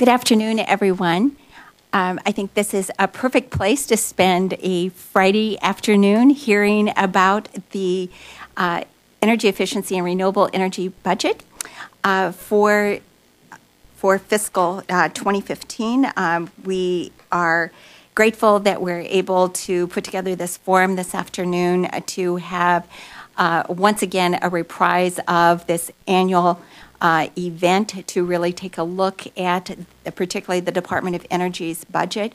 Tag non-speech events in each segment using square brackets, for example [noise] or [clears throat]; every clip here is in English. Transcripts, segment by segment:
Good afternoon, everyone. Um, I think this is a perfect place to spend a Friday afternoon hearing about the uh, energy efficiency and renewable energy budget uh, for for fiscal uh, 2015. Um, we are grateful that we're able to put together this forum this afternoon to have uh, once again a reprise of this annual uh, event to really take a look at particularly the Department of Energy's budget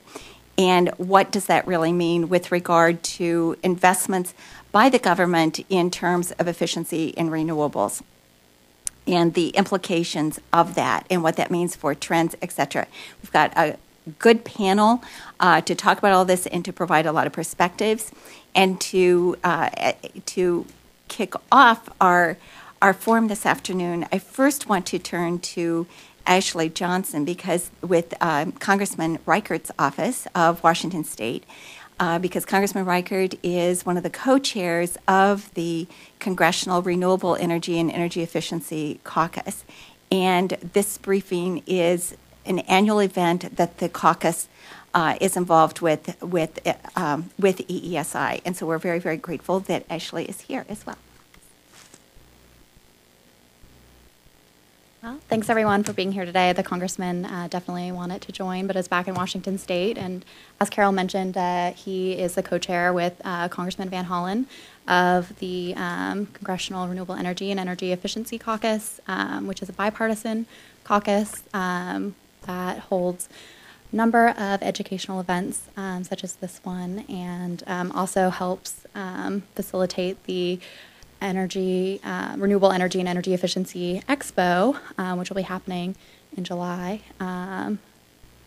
and what does that really mean with regard to investments by the government in terms of efficiency in renewables and the implications of that and what that means for trends, et cetera. We've got a good panel uh, to talk about all this and to provide a lot of perspectives and to uh, to kick off our our forum this afternoon. I first want to turn to Ashley Johnson because with um, Congressman Reichert's office of Washington State, uh, because Congressman Reichert is one of the co-chairs of the Congressional Renewable Energy and Energy Efficiency Caucus, and this briefing is an annual event that the caucus uh, is involved with with um, with EESI, and so we're very very grateful that Ashley is here as well. Well, thanks everyone for being here today. The congressman uh, definitely wanted to join, but is back in Washington State. And as Carol mentioned, uh, he is the co-chair with uh, Congressman Van Hollen of the um, Congressional Renewable Energy and Energy Efficiency Caucus, um, which is a bipartisan caucus um, that holds a number of educational events, um, such as this one, and um, also helps um, facilitate the energy, uh, renewable energy and energy efficiency expo, um, which will be happening in July um,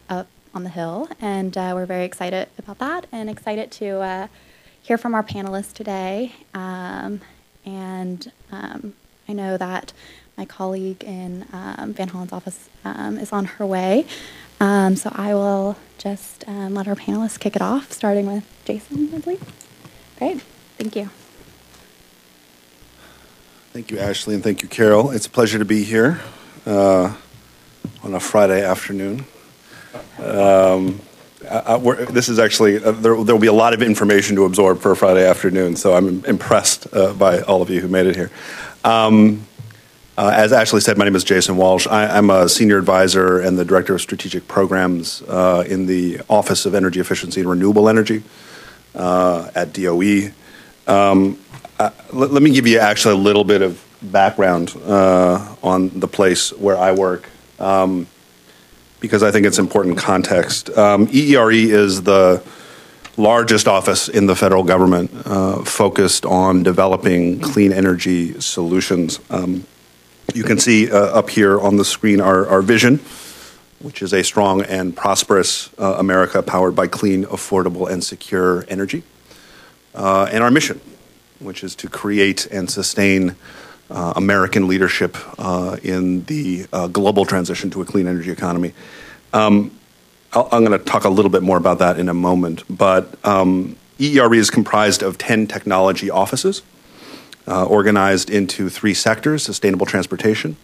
up on the Hill. And uh, we're very excited about that and excited to uh, hear from our panelists today. Um, and um, I know that my colleague in um, Van Hollen's office um, is on her way. so I will just let our panelists kick it off, starting with Jason, I believe. Great. Thank you. Thank you, Ashley, and thank you, Carol. It's a pleasure to be here uh, on a Friday afternoon. Um, I, I, this is actually, uh, there will be a lot of information to absorb for a Friday afternoon, so I'm impressed uh, by all of you who made it here. Um, uh, as Ashley said, my name is Jason Walsh. I, am a senior advisor and the director of strategic programs uh, in the Office of Energy Efficiency and Renewable Energy uh, at DOE. Um, uh, let, let, me give you actually a little bit of background uh, on the place where I work um, because I think it's important context. Um, EERE is the largest office in the federal government uh, focused on developing clean energy solutions. Um, you can see uh, up here on the screen our, our, vision, which is a strong and prosperous uh, America powered by clean, affordable, and secure energy, uh, and our mission which is to create and sustain uh, American leadership uh, in the uh, global transition to a clean energy economy. Um, i am going to talk a little bit more about that in a moment, but um, EERE is comprised of 10 technology offices uh, organized into three sectors sustainable transportation,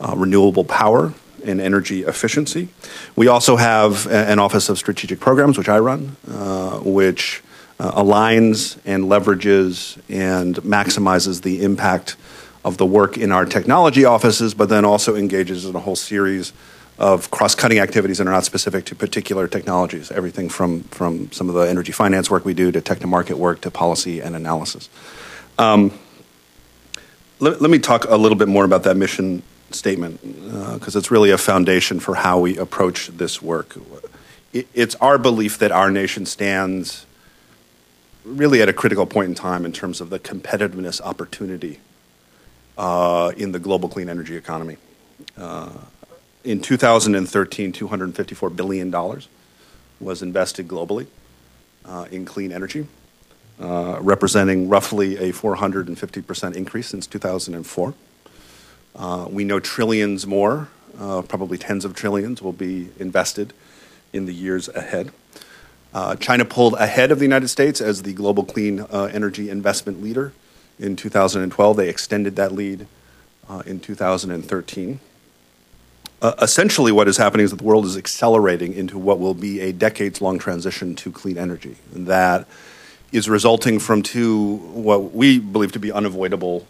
uh, renewable power, and energy efficiency. We also have an office of strategic programs, which I run, uh, which uh, aligns and leverages and maximizes the impact of the work in our technology offices, but then also engages in a whole series of cross-cutting activities that are not specific to particular technologies. Everything from from some of the energy finance work we do to tech-to-market work to policy and analysis. Um, let, let, me talk a little bit more about that mission statement because uh, it's really a foundation for how we approach this work. It, it's our belief that our nation stands really at a critical point in time in terms of the competitiveness opportunity uh, in the global clean energy economy. Uh, in 2013, $254 billion was invested globally uh, in clean energy, uh, representing roughly a 450% increase since 2004. Uh, we know trillions more, uh, probably tens of trillions, will be invested in the years ahead. Uh, China pulled ahead of the United States as the global clean uh, energy investment leader in 2012. They extended that lead uh, in 2013. uh, essentially what is happening is that the world is accelerating into what will be a decades long transition to clean energy. That is resulting from two, what we believe to be unavoidable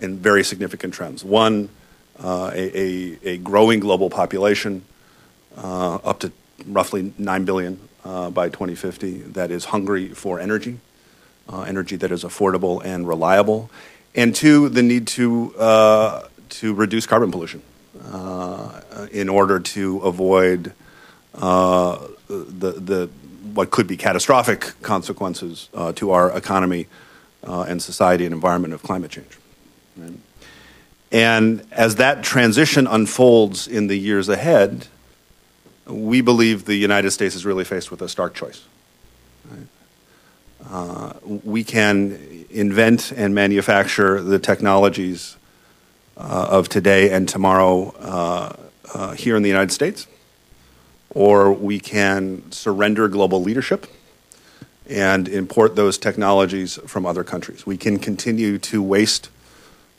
and very significant trends. One, uh, a, a, a, growing global population, up to roughly 9 billion uh, by 2050, that is hungry for energy, uh, energy that is affordable and reliable. And two, the need to, uh, to reduce carbon pollution uh, in order to avoid the, the, what could be catastrophic consequences to our economy and society and environment of climate change. Right? And as that transition unfolds in the years ahead, we believe the United States is really faced with a stark choice. Uh, we can invent and manufacture the technologies uh, of today and tomorrow uh, uh here in the United States, or we can surrender global leadership and import those technologies from other countries. We can continue to waste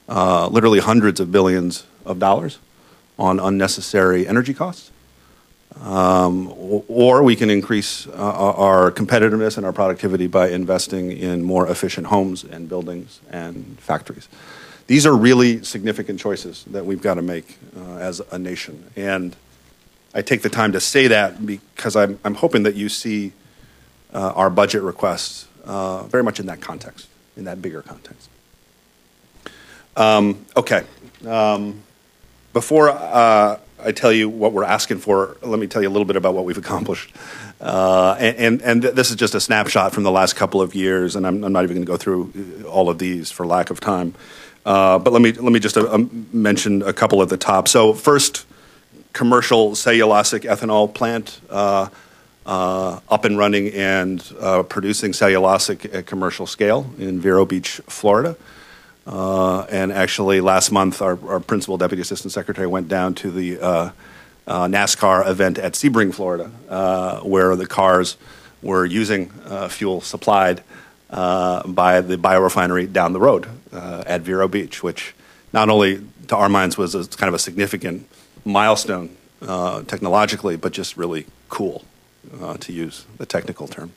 uh, literally hundreds of billions of dollars on unnecessary energy costs. Um, or we can increase uh, our competitiveness and our productivity by investing in more efficient homes and buildings and factories. These are really significant choices that we've got to make uh, as a nation. And I take the time to say that because I'm, I'm hoping that you see uh, our budget requests uh, very much in that context, in that bigger context. Um, okay. Um, before uh, I tell you what we're asking for, let me tell you a little bit about what we've accomplished. Uh, and, and, and, this is just a snapshot from the last couple of years, and I'm, I'm not even going to go through all of these for lack of time. Uh, but let me, let me just uh, um, mention a couple at the top. So, first, commercial cellulosic ethanol plant uh, uh, up and running and producing cellulosic at commercial scale in Vero Beach, Florida. Uh, and actually, last month, our, our, principal deputy assistant secretary went down to the uh, uh, NASCAR event at Sebring, Florida, uh, where the cars were using uh, fuel supplied uh, by the biorefinery down the road at Vero Beach, which not only to our minds was a, kind of a significant milestone technologically, but just really cool, to use the technical term.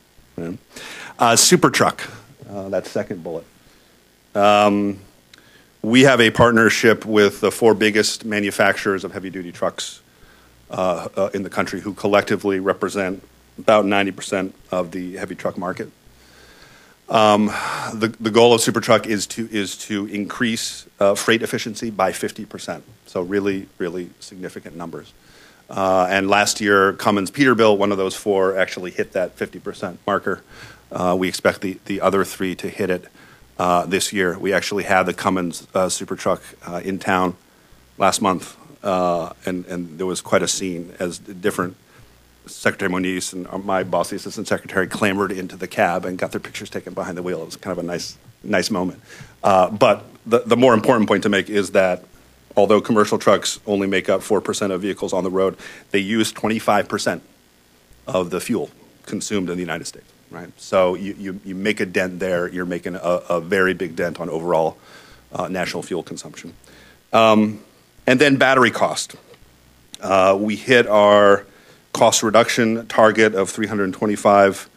super truck, that second bullet. Um, we have a partnership with the four biggest manufacturers of heavy duty trucks uh, uh, in the country who collectively represent about 90% of the heavy truck market. Um, the, the goal of SuperTruck is to, is to increase uh, freight efficiency by 50%. So, really, really significant numbers. Uh, and last year, Cummins Peterbilt, one of those four, actually hit that 50% marker. Uh, we expect the, the other three to hit it uh, this year. We actually had the Cummins uh, Super Truck uh, in town last month, uh, and, and there was quite a scene as different Secretary Moniz and my boss, the Assistant Secretary, clambered into the cab and got their pictures taken behind the wheel. It was kind of a nice, nice moment. Uh, but the, the more important point to make is that although commercial trucks only make up 4% of vehicles on the road, they use 25% of the fuel consumed in the United States right? So you, you, you make a dent there, you're making a, a very big dent on overall uh, national fuel consumption. Um, and then battery cost. Uh, we hit our cost reduction target of 325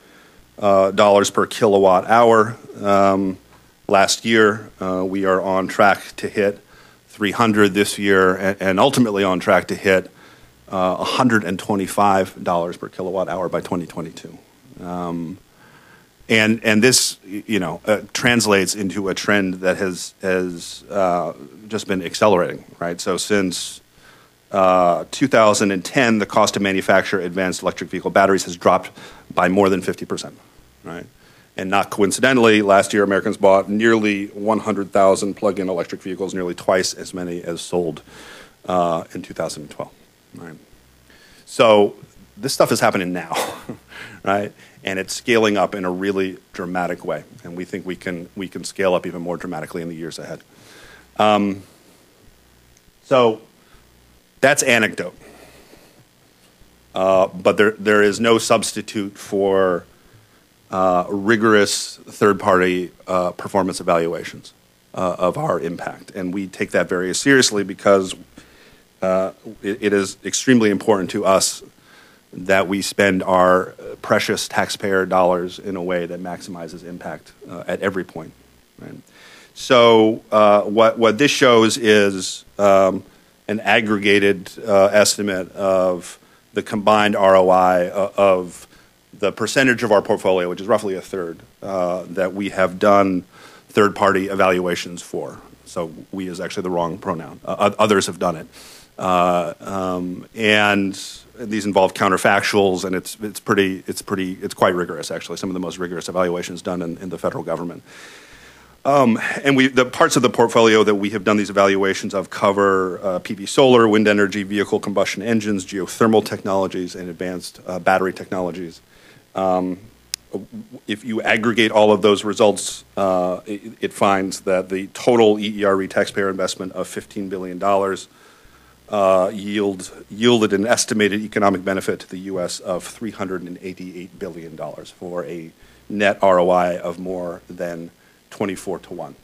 uh, dollars per kilowatt hour. Um, last year, uh, we are on track to hit 300 this year and, and ultimately on track to hit uh, $125 per kilowatt hour by 2022. Um, and and this you know uh, translates into a trend that has has uh, just been accelerating, right? So since uh, 2010, the cost to manufacture advanced electric vehicle batteries has dropped by more than 50 percent, right? And not coincidentally, last year Americans bought nearly 100,000 plug-in electric vehicles, nearly twice as many as sold uh, in 2012. Right? So this stuff is happening now, [laughs] right? And it's scaling up in a really dramatic way, and we think we can we can scale up even more dramatically in the years ahead. Um, so that's anecdote, uh, but there there is no substitute for uh, rigorous third party uh, performance evaluations uh, of our impact, and we take that very seriously because uh, it, it is extremely important to us that we spend our precious taxpayer dollars in a way that maximizes impact uh, at every point. Right? So, uh, what, what this shows is um, an aggregated uh, estimate of the combined ROI uh, of the percentage of our portfolio, which is roughly a third, uh, that we have done third party evaluations for. So, we is actually the wrong pronoun. Uh, others have done it. Um, and these involve counterfactuals, and it's it's pretty it's pretty it's quite rigorous actually. Some of the most rigorous evaluations done in, in the federal government. Um, and we the parts of the portfolio that we have done these evaluations of cover uh, PV solar, wind energy, vehicle combustion engines, geothermal technologies, and advanced uh, battery technologies. Um, if you aggregate all of those results, uh, it, it, finds that the total EERE taxpayer investment of $15 billion uh, yield, yielded an estimated economic benefit to the U.S. of $388 billion for a net ROI of more than 24 to 1.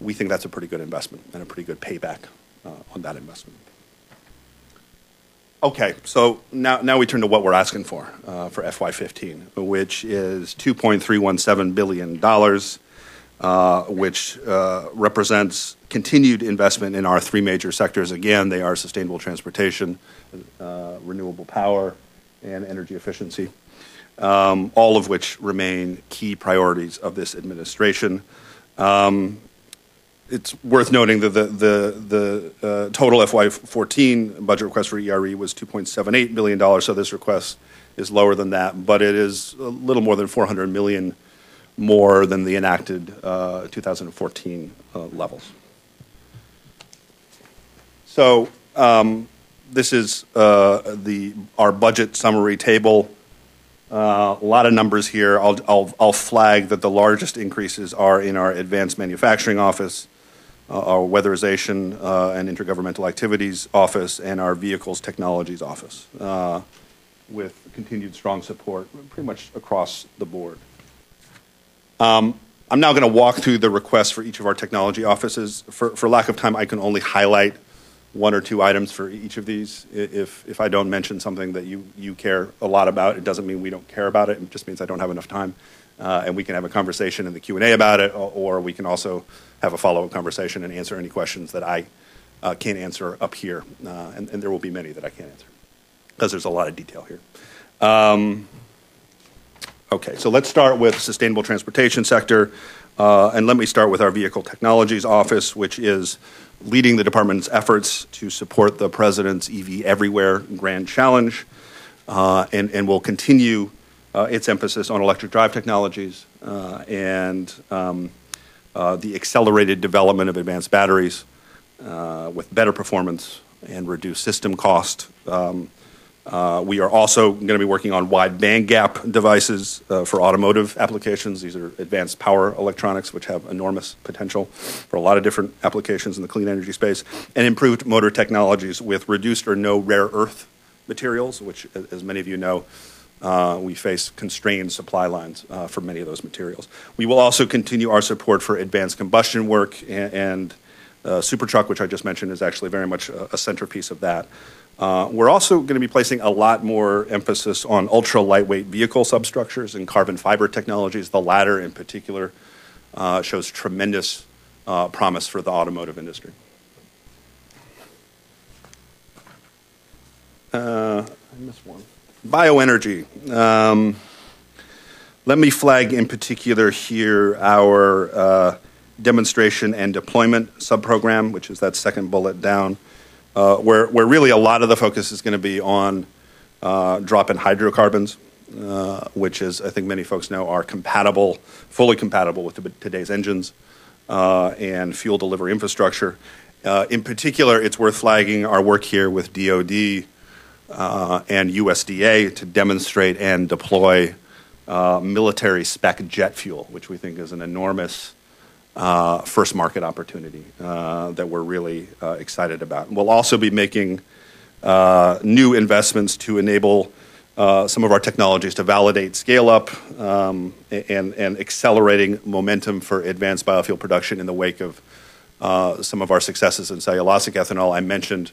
We think that's a pretty good investment and a pretty good payback uh, on that investment. Okay, so now, now we turn to what we're asking for uh, for FY15, which is $2.317 billion uh, which uh, represents continued investment in our three major sectors. Again, they are sustainable transportation, uh, renewable power, and energy efficiency, um, all of which remain key priorities of this administration. Um, it's worth noting that the, the, the uh, total FY14 budget request for ERE was $2.78 billion, so this request is lower than that, but it is a little more than 400 million more than the enacted uh, 2014 uh, levels. So um, this is uh, the our budget summary table. Uh, a lot of numbers here. I'll, I'll, I'll, flag that the largest increases are in our advanced manufacturing office, uh, our weatherization uh, and intergovernmental activities office, and our vehicles technologies office, with continued strong support pretty much across the board. Um, I'm now going to walk through the requests for each of our technology offices. For, for lack of time, I can only highlight one or two items for each of these. If, if I don't mention something that you, you care a lot about, it doesn't mean we don't care about it. It just means I don't have enough time. Uh, and we can have a conversation in the Q&A about it, or, or we can also have a follow-up conversation and answer any questions that I uh, can't answer up here. Uh, and, and, there will be many that I can't answer because there's a lot of detail here. Um, Okay, so let's start with sustainable transportation sector. Uh, and let me start with our Vehicle Technologies Office, which is leading the department's efforts to support the President's EV Everywhere Grand Challenge uh, and, and will continue uh, its emphasis on electric drive technologies uh, and um, uh, the accelerated development of advanced batteries uh, with better performance and reduced system cost. Um, uh, we are also going to be working on wide bandgap devices uh, for automotive applications. These are advanced power electronics, which have enormous potential for a lot of different applications in the clean energy space, and improved motor technologies with reduced or no rare earth materials, which, as many of you know, uh, we face constrained supply lines uh, for many of those materials. We will also continue our support for advanced combustion work, and, and uh, SuperTruck, which I just mentioned, is actually very much a, a centerpiece of that. Uh, we're also going to be placing a lot more emphasis on ultra lightweight vehicle substructures and carbon fiber technologies. The latter, in particular, uh, shows tremendous uh, promise for the automotive industry. I missed one. Bioenergy. Um, let me flag in particular here our uh, demonstration and deployment subprogram, which is that second bullet down uh, where, where really a lot of the focus is going to be on uh, drop in hydrocarbons, uh, which is, I think many folks know, are compatible, fully compatible with the, today's engines uh, and fuel delivery infrastructure. Uh, in particular, it's worth flagging our work here with DoD uh, and USDA to demonstrate and deploy military spec jet fuel, which we think is an enormous first market opportunity uh, that we're really uh, excited about. We'll also be making uh, new investments to enable uh, some of our technologies to validate scale up um, and, accelerating momentum for advanced biofuel production in the wake of uh, some of our successes in cellulosic ethanol. I mentioned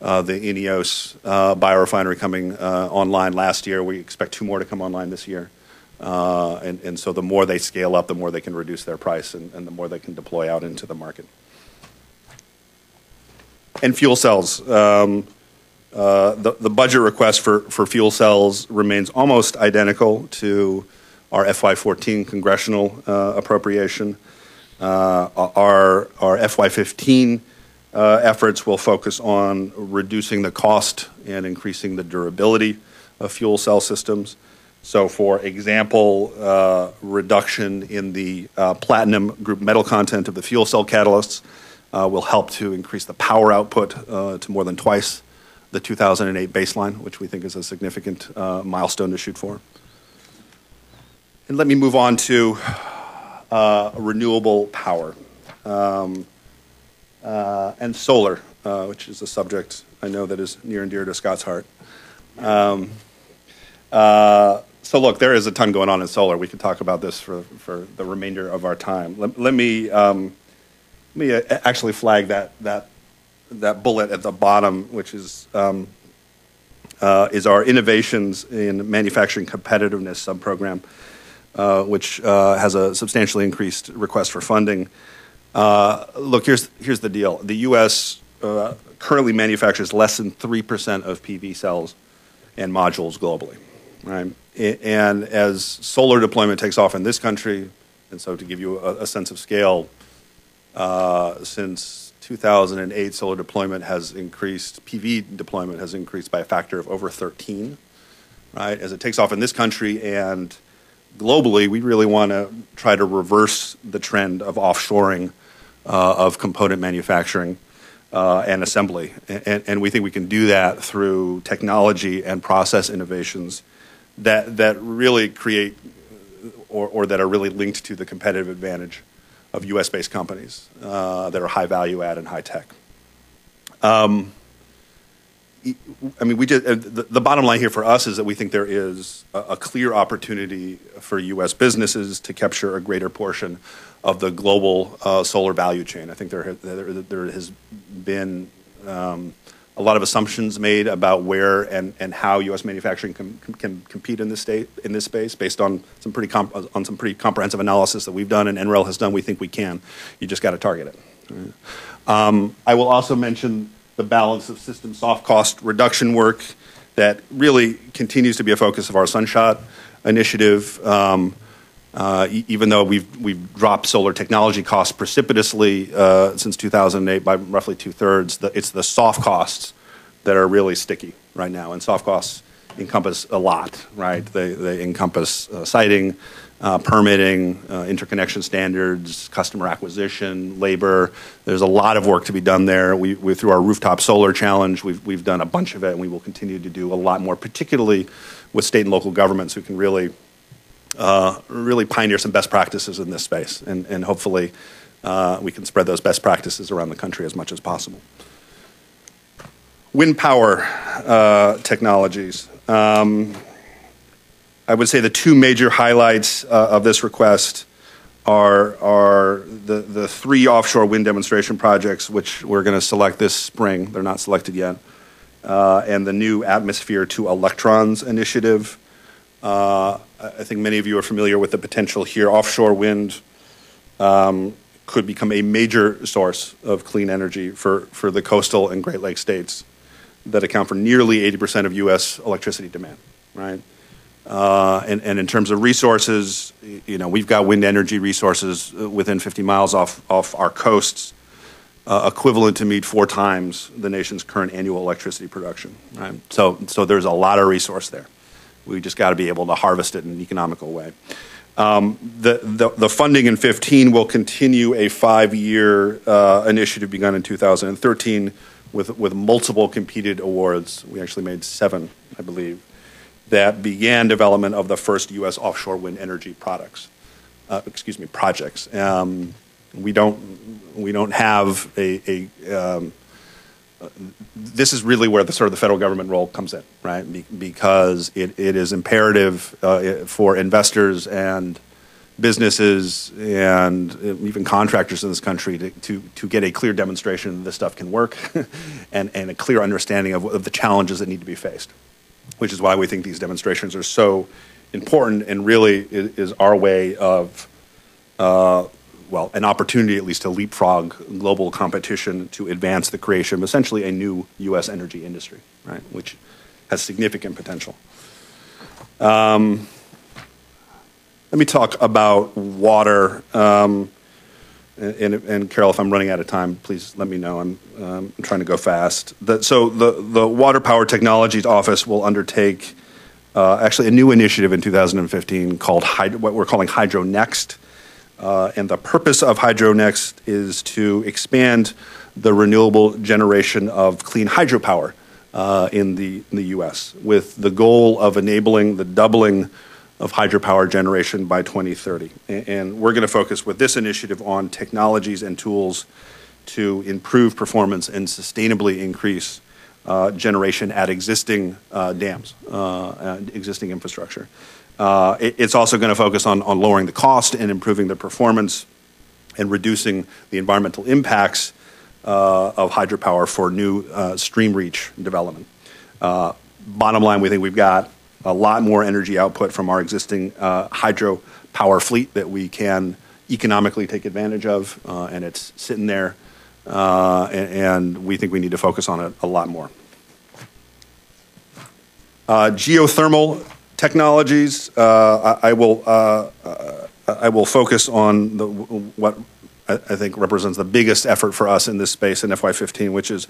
uh, the INEOS uh, biorefinery coming uh, online last year. We expect two more to come online this year. Uh, and, and so the more they scale up, the more they can reduce their price and, and the more they can deploy out into the market. And fuel cells. Um, uh, the, the budget request for, for fuel cells remains almost identical to our FY14 congressional uh, appropriation. Uh, our our FY15 uh, efforts will focus on reducing the cost and increasing the durability of fuel cell systems. So, for example, uh, reduction in the uh, platinum group metal content of the fuel cell catalysts uh, will help to increase the power output uh, to more than twice the 2008 baseline, which we think is a significant uh, milestone to shoot for. And let me move on to renewable power. Um, uh, and solar, uh, which is a subject I know that is near and dear to Scott's heart. Um, uh, so, look, there is a ton going on in solar. We could talk about this for, for the remainder of our time. Let, let me um, let me uh, actually flag that that that bullet at the bottom, which is um, uh, is our innovations in manufacturing competitiveness subprogram, uh, which uh, has a substantially increased request for funding. Uh, look, here's here's the deal. The U.S. Uh, currently manufactures less than three percent of PV cells and modules globally, right? And as solar deployment takes off in this country, and so to give you a, a sense of scale, uh, since 2008, solar deployment has increased. PV deployment has increased by a factor of over 13, right? As it takes off in this country and globally, we really want to try to reverse the trend of offshoring uh, of component manufacturing uh, and assembly. And, and, we think we can do that through technology and process innovations that, that really create or, or that are really linked to the competitive advantage of US based companies uh, that are high value add and high tech. Um, I mean, we just, uh, the, the, bottom line here for us is that we think there is a, a, clear opportunity for U.S. businesses to capture a greater portion of the global uh, solar value chain. I think there, there, there has been um, a lot of assumptions made about where and, and how U.S. manufacturing can, can compete in this state in this space based on some pretty comp, on some pretty comprehensive analysis that we've done and NREL has done. We think we can. You just got to target it. Right? Um, I will also mention the balance of system soft cost reduction work that really continues to be a focus of our Sunshot initiative. Um, uh, even though we've we've dropped solar technology costs precipitously uh, since 2008 by roughly two thirds, it's the soft costs that are really sticky right now, and soft costs encompass a lot, right? They they encompass uh, siting, uh, permitting, uh, interconnection standards, customer acquisition, labor. There's a lot of work to be done there. We, we, through our rooftop solar challenge, we've, we've done a bunch of it, and we will continue to do a lot more, particularly with state and local governments who can really, uh, really pioneer some best practices in this space. And, and hopefully, uh, we can spread those best practices around the country as much as possible. Wind power uh, technologies. Um, I would say the two major highlights uh, of this request are, are the, the three offshore wind demonstration projects, which we're going to select this spring. They're not selected yet. Uh, and the new Atmosphere to Electrons initiative. Uh, I think many of you are familiar with the potential here. Offshore wind um, could become a major source of clean energy for, for the coastal and Great Lakes states that account for nearly 80% of U.S. electricity demand, right? Uh, and, and, in terms of resources, you know, we've got wind energy resources uh, within 50 miles off, off our coasts, uh, equivalent to meet four times the nation's current annual electricity production. Right? So, so there's a lot of resource there. We just got to be able to harvest it in an economical way. Um, the, the, the, funding in 15 will continue a five year uh, initiative begun in 2013 with, with multiple competed awards. We actually made seven, I believe that began development of the first U.S. offshore wind energy products. Uh, excuse me, projects. Um, we don't we don't have a, a um, this is really where the sort of the federal government role comes in, right? Be, because it, it is imperative uh, for investors and businesses and even contractors in this country to, to, to get a clear demonstration that this stuff can work [laughs] and, and a clear understanding of, of the challenges that need to be faced, which is why we think these demonstrations are so important and really is, is our way of, uh, well, an opportunity at least to leapfrog global competition to advance the creation of essentially a new U.S. energy industry, right, which has significant potential. Um, let me talk about water. Um, and, and, Carol, if I'm running out of time, please let me know. I'm, um, I'm trying to go fast. The, so the, the Water Power Technologies Office will undertake uh, actually a new initiative in 2015 called Hyd- what we're calling Hydro Next. Uh, and the purpose of HydroNext is to expand the renewable generation of clean hydropower uh, in, the, in the U.S. with the goal of enabling the doubling of hydropower generation by 2030. And we're going to focus with this initiative on technologies and tools to improve performance and sustainably increase uh, generation at existing uh, dams, uh, existing infrastructure. Uh, it, it's also going to focus on, on lowering the cost and improving the performance and reducing the environmental impacts uh, of hydropower for new uh, stream reach development. bottom line, we think we've got a lot more energy output from our existing uh, hydro fleet that we can economically take advantage of, uh, and it's sitting there, uh, and, and, we think we need to focus on it a lot more. Uh, geothermal technologies, uh, I, I, will uh, I will focus on the, what I, I, think represents the biggest effort for us in this space in FY15, which is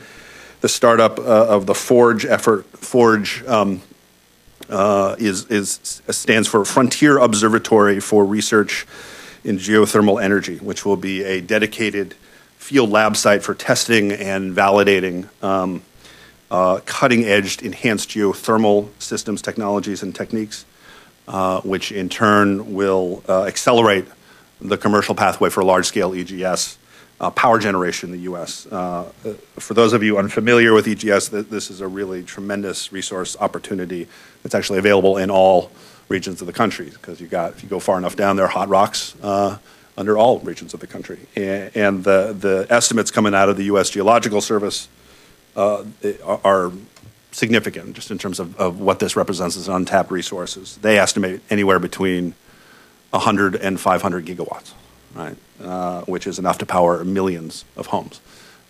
the startup of the Forge effort, Forge um, uh, is, is, stands for Frontier Observatory for Research in Geothermal Energy, which will be a dedicated field lab site for testing and validating um, uh, cutting edge enhanced geothermal systems, technologies, and techniques, uh, which in turn will uh, accelerate the commercial pathway for large scale EGS uh, power generation in the U.S. Uh, for those of you unfamiliar with EGS, th- this is a really tremendous resource opportunity that's actually available in all regions of the country because you got if you go far enough down there, hot rocks uh, under all regions of the country, and, and, the the estimates coming out of the U.S. Geological Service uh, are significant just in terms of, of what this represents as untapped resources. They estimate anywhere between 100 and 500 gigawatts right, uh, which is enough to power millions of homes.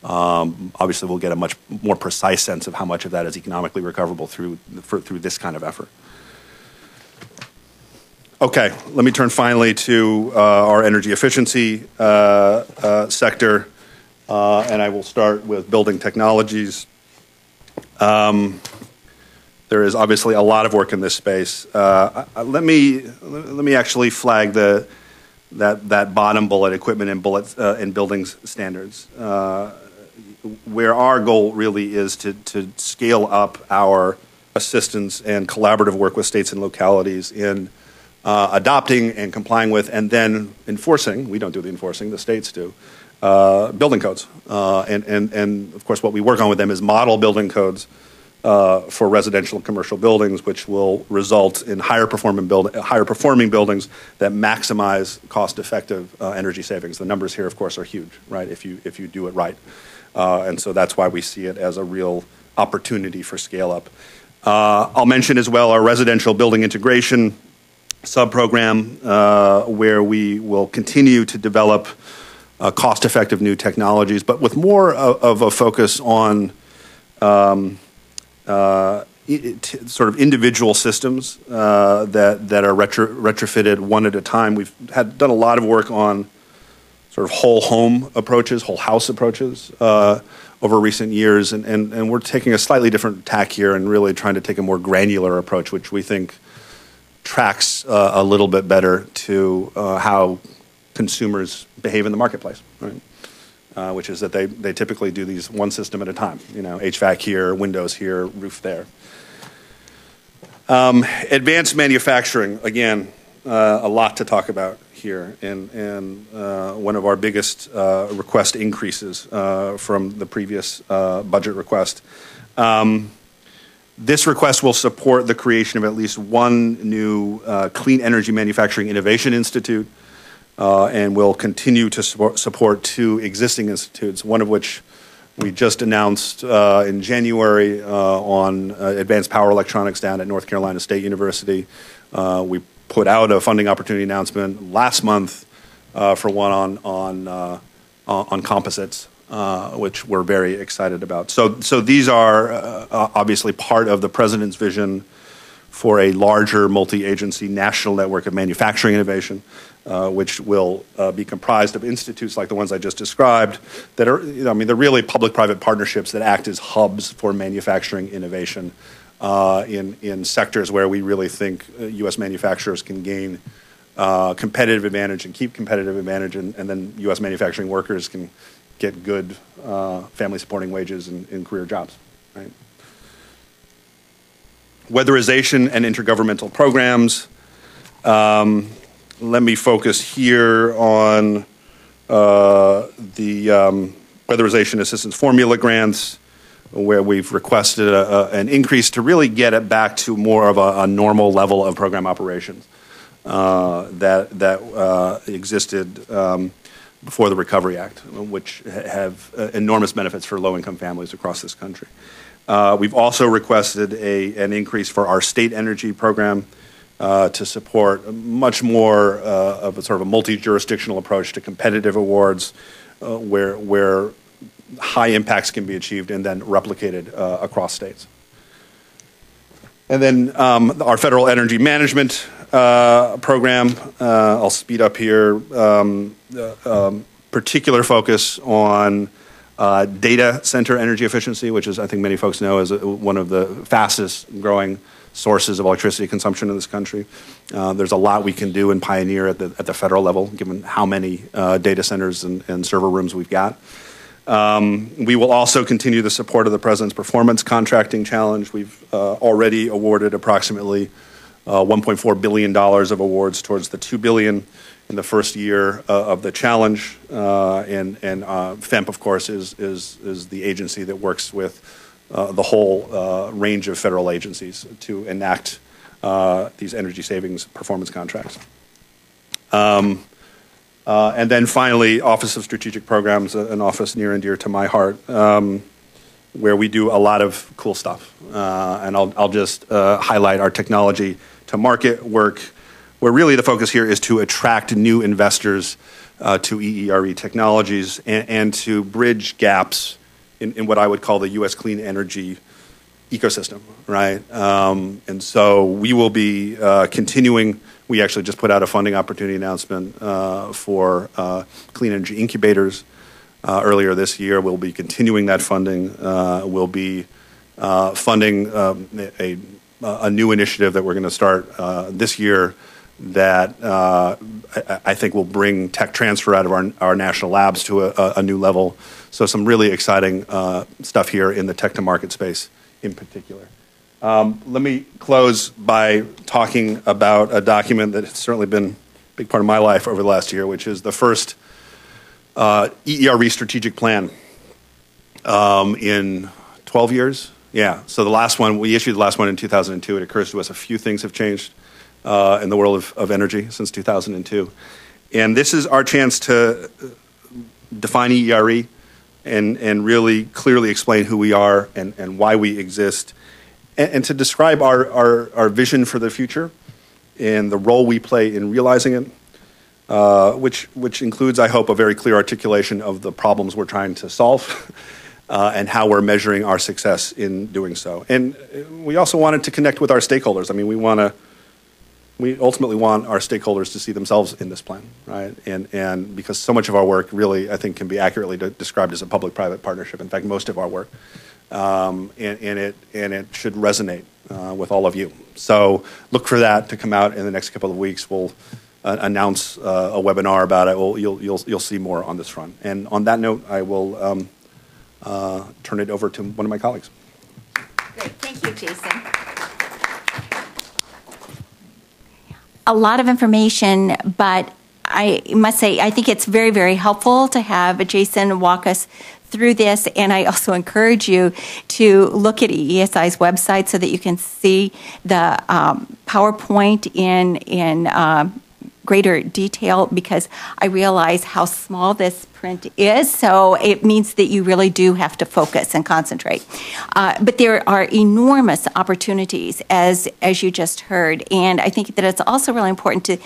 Um, obviously, we'll get a much more precise sense of how much of that is economically recoverable through, for, through this kind of effort. Okay, let me turn finally to uh, our energy efficiency uh, uh sector, uh, and I will start with building technologies. Um, there is obviously a lot of work in this space. Uh, let me let me actually flag the that, that bottom bullet, equipment and bullets uh, and buildings standards, uh, where our goal really is to, to scale up our assistance and collaborative work with states and localities in uh, adopting and complying with and then enforcing, we don't do the enforcing, the states do, uh, building codes. Uh, and, and, and of course, what we work on with them is model building codes uh, for residential and commercial buildings, which will result in higher performing, build, higher performing buildings that maximize cost-effective uh, energy savings. The numbers here, of course, are huge, right? If you if you do it right, uh, and so that's why we see it as a real opportunity for scale up. Uh, I'll mention as well our residential building integration sub-program, uh, where we will continue to develop uh, cost-effective new technologies, but with more of, of a focus on um, uh, sort of individual systems uh, that that are retro, retrofitted one at a time. We've had done a lot of work on sort of whole home approaches, whole house approaches uh, over recent years, and, and and we're taking a slightly different tack here and really trying to take a more granular approach, which we think tracks uh, a little bit better to uh, how consumers behave in the marketplace. Right? uh, which is that they, they typically do these one system at a time. You know, HVAC here, windows here, roof there. Um, advanced manufacturing, again, uh, a lot to talk about here, and, and uh, one of our biggest uh, request increases uh, from the previous uh, budget request. Um, this request will support the creation of at least one new clean energy manufacturing innovation institute uh, and will continue to support, support two existing institutes, one of which we just announced uh, in January uh, on uh, advanced power electronics down at North Carolina State University. Uh, we put out a funding opportunity announcement last month uh, for one on on on composites, which we're very excited about. So so these are obviously part of the president's vision for a larger multi-agency national network of manufacturing innovation uh, which will uh, be comprised of institutes like the ones I just described that are, you know, I mean, they're really public-private partnerships that act as hubs for manufacturing innovation uh, in, in sectors where we really think U.S. Uh, manufacturers can gain uh, competitive advantage and keep competitive advantage, and, and, then U.S. manufacturing workers can get good uh, family-supporting wages and, and, career jobs, right? Weatherization and intergovernmental programs. Um, let me focus here on uh, the um, weatherization assistance formula grants, where we've requested a, a, an increase to really get it back to more of a, a normal level of program operations uh, that that uh, existed um, before the Recovery Act, which have uh, enormous benefits for low-income families across this country. Uh, we've also requested a, an increase for our state energy program uh, to support much more uh, of a sort of a multi-jurisdictional approach to competitive awards uh, where, where high impacts can be achieved and then replicated uh, across states. And then um, our federal energy management uh, program, I'll speed up here, um, um, particular focus on data center energy efficiency, which is, I think many folks know, is one of the fastest growing sources of electricity consumption in this country. Uh, there's a lot we can do and pioneer at the, at the federal level, given how many uh, data centers and, and, server rooms we've got. Um, we will also continue the support of the President's Performance Contracting Challenge. We've uh, already awarded approximately uh, $1.4 billion of awards towards the 2 billion in the first year uh, of the challenge. Uh, and and FEMP, of course, is, is, is the agency that works with the whole uh, range of federal agencies to enact uh, these energy savings performance contracts. Um, uh, and then finally, Office of Strategic Programs, an office near and dear to my heart, um, where we do a lot of cool stuff. Uh, and I'll, I'll just uh, highlight our technology to market work, where really the focus here is to attract new investors to EERE technologies and, and to bridge gaps in, in what I would call the U.S. clean energy ecosystem, right? Um, and so we will be uh, continuing. We actually just put out a funding opportunity announcement uh, for uh, clean energy incubators uh, earlier this year. We'll be continuing that funding. Uh, we'll be uh, funding um, a, a new initiative that we're going to start this year that I, I, think will bring tech transfer out of our, our national labs to a, a new level. So some really exciting uh, stuff here in the tech to market space in particular. Um, let me close by talking about a document that has certainly been a big part of my life over the last year, which is the first uh, EERE strategic plan um, in 12 years. Yeah, so the last one, we issued the last one in 2002. It occurs to us a few things have changed uh, in the world of, of energy since 2002. And this is our chance to define EERE, and, and really clearly explain who we are and, and why we exist, and, and to describe our, our, our vision for the future and the role we play in realizing it, uh, which, which includes, I hope, a very clear articulation of the problems we're trying to solve. [laughs] Uh, and how we're measuring our success in doing so. And we also wanted to connect with our stakeholders. I mean, we want to we ultimately want our stakeholders to see themselves in this plan, right? And, and because so much of our work really, I think, can be accurately de- described as a public-private partnership. In fact, most of our work, um, and, and, it and it should resonate uh, with all of you. So look for that to come out in the next couple of weeks. We'll uh, announce uh, a webinar about it. We'll, you'll you'll you'll see more on this front. And on that note, I will um, uh, turn it over to one of my colleagues. Great, thank you, Jason. A lot of information, but I must say, I think it's very, very helpful to have Jason walk us through this. And I also [laughs] encourage you to look at EESI's website so that you can see the um, PowerPoint in, in uh, greater detail because I realize how small this print is. So it means that you really do have to focus and concentrate. Uh, but there are enormous opportunities, as as you just heard, and I think that it's also really important to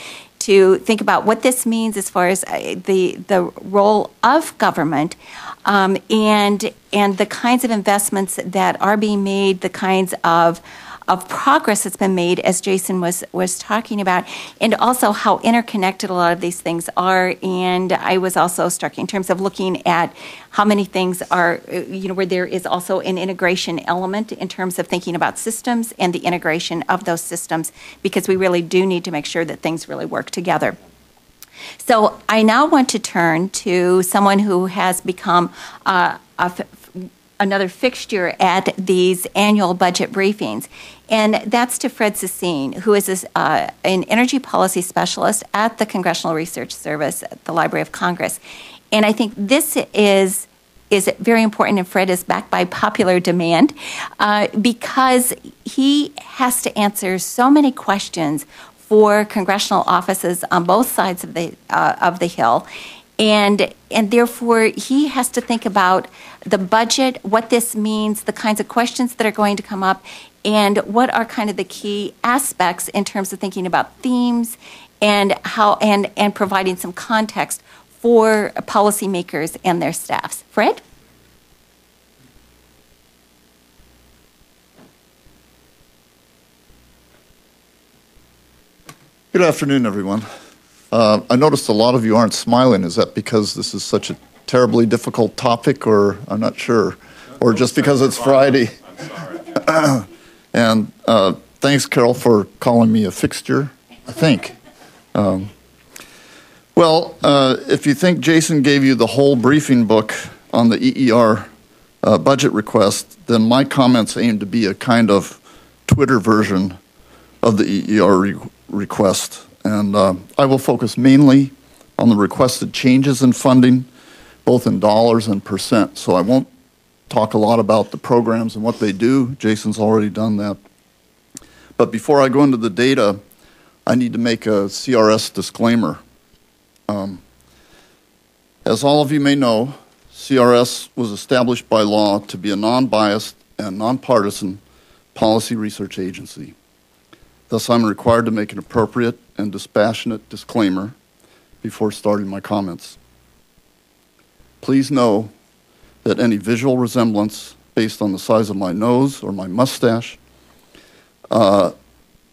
to think about what this means as far as uh, the the role of government um, and and the kinds of investments that are being made, the kinds of of progress that's been made, as Jason was was talking about, and also how interconnected a lot of these things are. And I was also struck in terms of looking at how many things are, you know, where there is also an integration element in terms of thinking about systems and the integration of those systems, because we really do need to make sure that things really work together. So I now want to turn to someone who has become uh, another fixture at these annual budget briefings. And that's to Fred Sissine, who is this, uh, an energy policy specialist at the Congressional Research Service at the Library of Congress. And I think this is is very important, and Fred is backed by popular demand uh, because he has to answer so many questions for congressional offices on both sides of the uh, of the hill, and and therefore he has to think about the budget, what this means, the kinds of questions that are going to come up, and what are kind of the key aspects in terms of thinking about themes and how and and providing some context for policymakers and their staffs. Fred. Good afternoon, everyone. Uh, I noticed a lot of you aren't smiling. Is that because this is such a terribly difficult topic, or I'm not sure, or just because it's Friday? [coughs] and uh, thanks, Carol, for calling me a fixture. I think. Um, well, uh, if you think Jason gave you the whole briefing book on the EER uh, budget request, then my comments aim to be a kind of Twitter version of the EER re- request and uh, I will focus mainly on the requested changes in funding, both in dollars and percent. So I won't talk a lot about the programs and what they do. Jason's already done that. But before I go into the data, I need to make a CRS disclaimer. Um, as all of you may know, CRS was established by law to be a non biased and nonpartisan policy research agency. Thus, I'm required to make an appropriate and dispassionate disclaimer before starting my comments. Please know that any visual resemblance based on the size of my nose or my mustache, uh,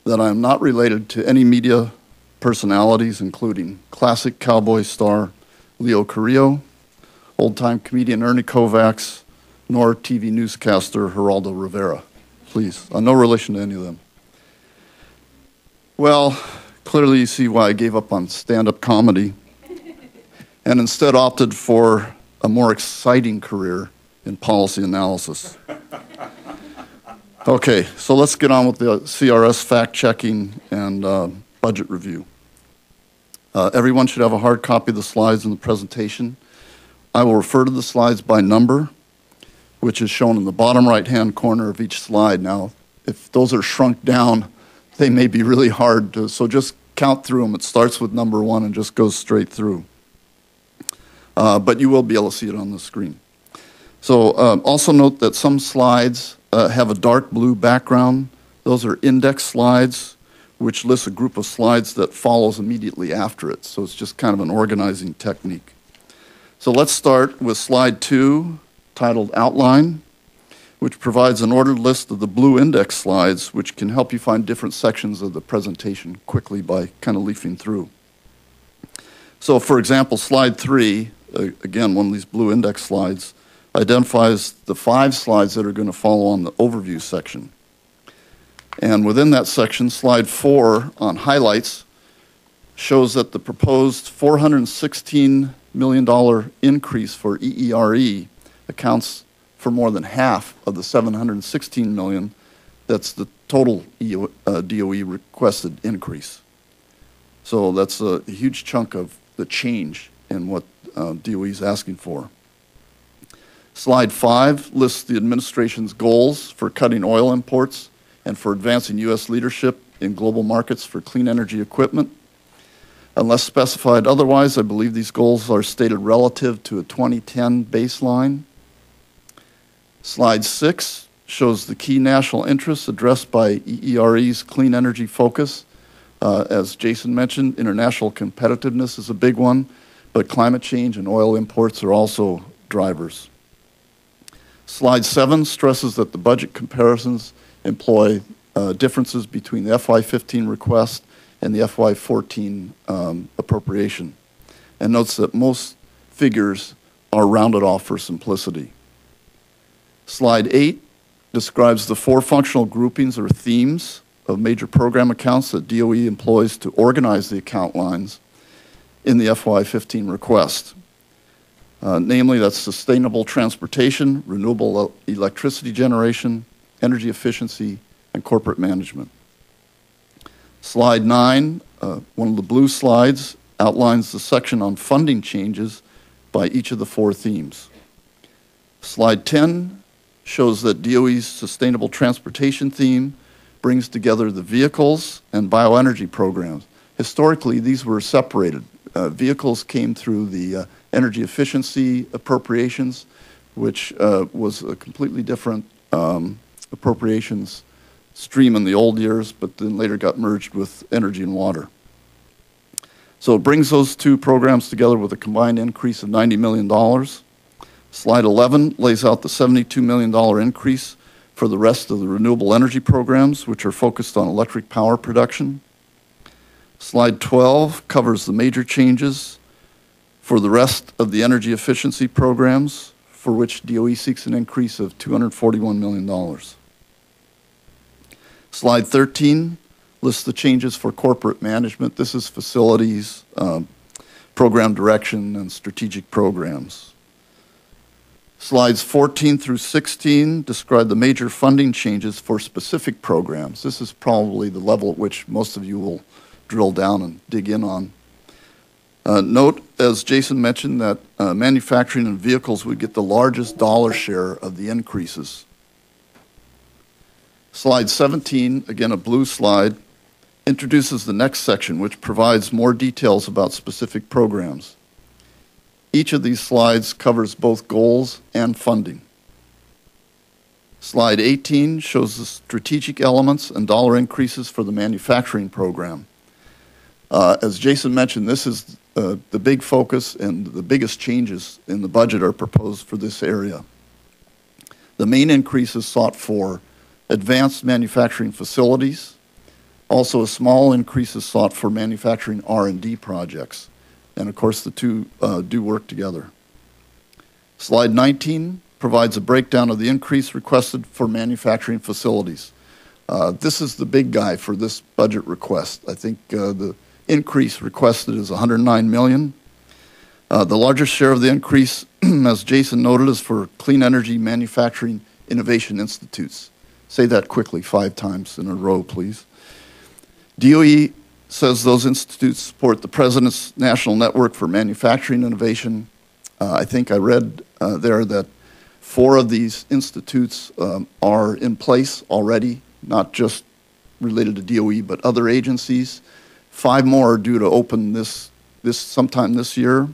that I am not related to any media personalities, including classic cowboy star Leo Carrillo, old time comedian Ernie Kovacs, nor TV newscaster Geraldo Rivera. Please, uh, no relation to any of them. Well, clearly you see why I gave up on stand up comedy and instead opted for a more exciting career in policy analysis. Okay, so let's get on with the CRS fact checking and uh, budget review. Uh, everyone should have a hard copy of the slides in the presentation. I will refer to the slides by number, which is shown in the bottom right hand corner of each slide. Now, if those are shrunk down, they may be really hard to, so just count through them. It starts with number one and just goes straight through. Uh, but you will be able to see it on the screen. So um, also note that some slides uh, have a dark blue background. Those are index slides, which lists a group of slides that follows immediately after it. So it's just kind of an organizing technique. So let's start with slide two, titled Outline which provides an ordered list of the blue index slides, which can help you find different sections of the presentation quickly by kind of leafing through. So, for example, slide three, uh, again, one of these blue index slides, identifies the five slides that are going to follow on the overview section. And within that section, slide four on highlights shows that the proposed $416 million increase for EERE accounts for more than half of the 716 million that's the total EU, uh, DOE requested increase. So that's a, a, huge chunk of the change in what uh, DOE is asking for. Slide five lists the administration's goals for cutting oil imports and for advancing U.S. leadership in global markets for clean energy equipment. Unless specified otherwise, I believe these goals are stated relative to a 2010 baseline. Slide six shows the key national interests addressed by EERE's clean energy focus. Uh, as Jason mentioned, international competitiveness is a big one, but climate change and oil imports are also drivers. Slide seven stresses that the budget comparisons employ uh, differences between the FY15 request and the FY14 um, appropriation, and notes that most figures are rounded off for simplicity. Slide 8 describes the four functional groupings or themes of major program accounts that DOE employs to organize the account lines in the FY15 request. Uh, namely, that's sustainable transportation, renewable electricity generation, energy efficiency, and corporate management. Slide 9, uh, one of the blue slides, outlines the section on funding changes by each of the four themes. Slide 10 shows that DOE's sustainable transportation theme brings together the vehicles and bioenergy programs. Historically, these were separated. Uh, vehicles came through the uh, energy efficiency appropriations, which uh, was a completely different um, appropriations stream in the old years, but then later got merged with energy and water. So it brings those two programs together with a combined increase of $90 million. Slide 11 lays out the $72 million increase for the rest of the renewable energy programs, which are focused on electric power production. Slide 12 covers the major changes for the rest of the energy efficiency programs, for which DOE seeks an increase of $241 million. Slide 13 lists the changes for corporate management. This is facilities, um, program direction, and strategic programs. Slides 14 through 16 describe the major funding changes for specific programs. This is probably the level at which most of you will drill down and dig in on. Uh, note, as Jason mentioned, that uh, manufacturing and vehicles would get the largest dollar share of the increases. Slide 17, again a blue slide, introduces the next section, which provides more details about specific programs. Each of these slides covers both goals and funding. Slide 18 shows the strategic elements and dollar increases for the manufacturing program. Uh, as Jason mentioned, this is uh, the big focus and the biggest changes in the budget are proposed for this area. The main increases sought for advanced manufacturing facilities. Also, a small increase is sought for manufacturing R&D projects. And of course, the two uh, do work together. Slide 19 provides a breakdown of the increase requested for manufacturing facilities. Uh, this is the big guy for this budget request. I think uh, the increase requested is 109 million. Uh, the largest share of the increase, [clears throat] as Jason noted, is for clean energy manufacturing innovation institutes. Say that quickly five times in a row, please. DOE says those institutes support the President's National Network for Manufacturing Innovation. Uh, I think I read uh, there that four of these institutes um, are in place already, not just related to DOE, but other agencies. Five more are due to open this, this sometime this year,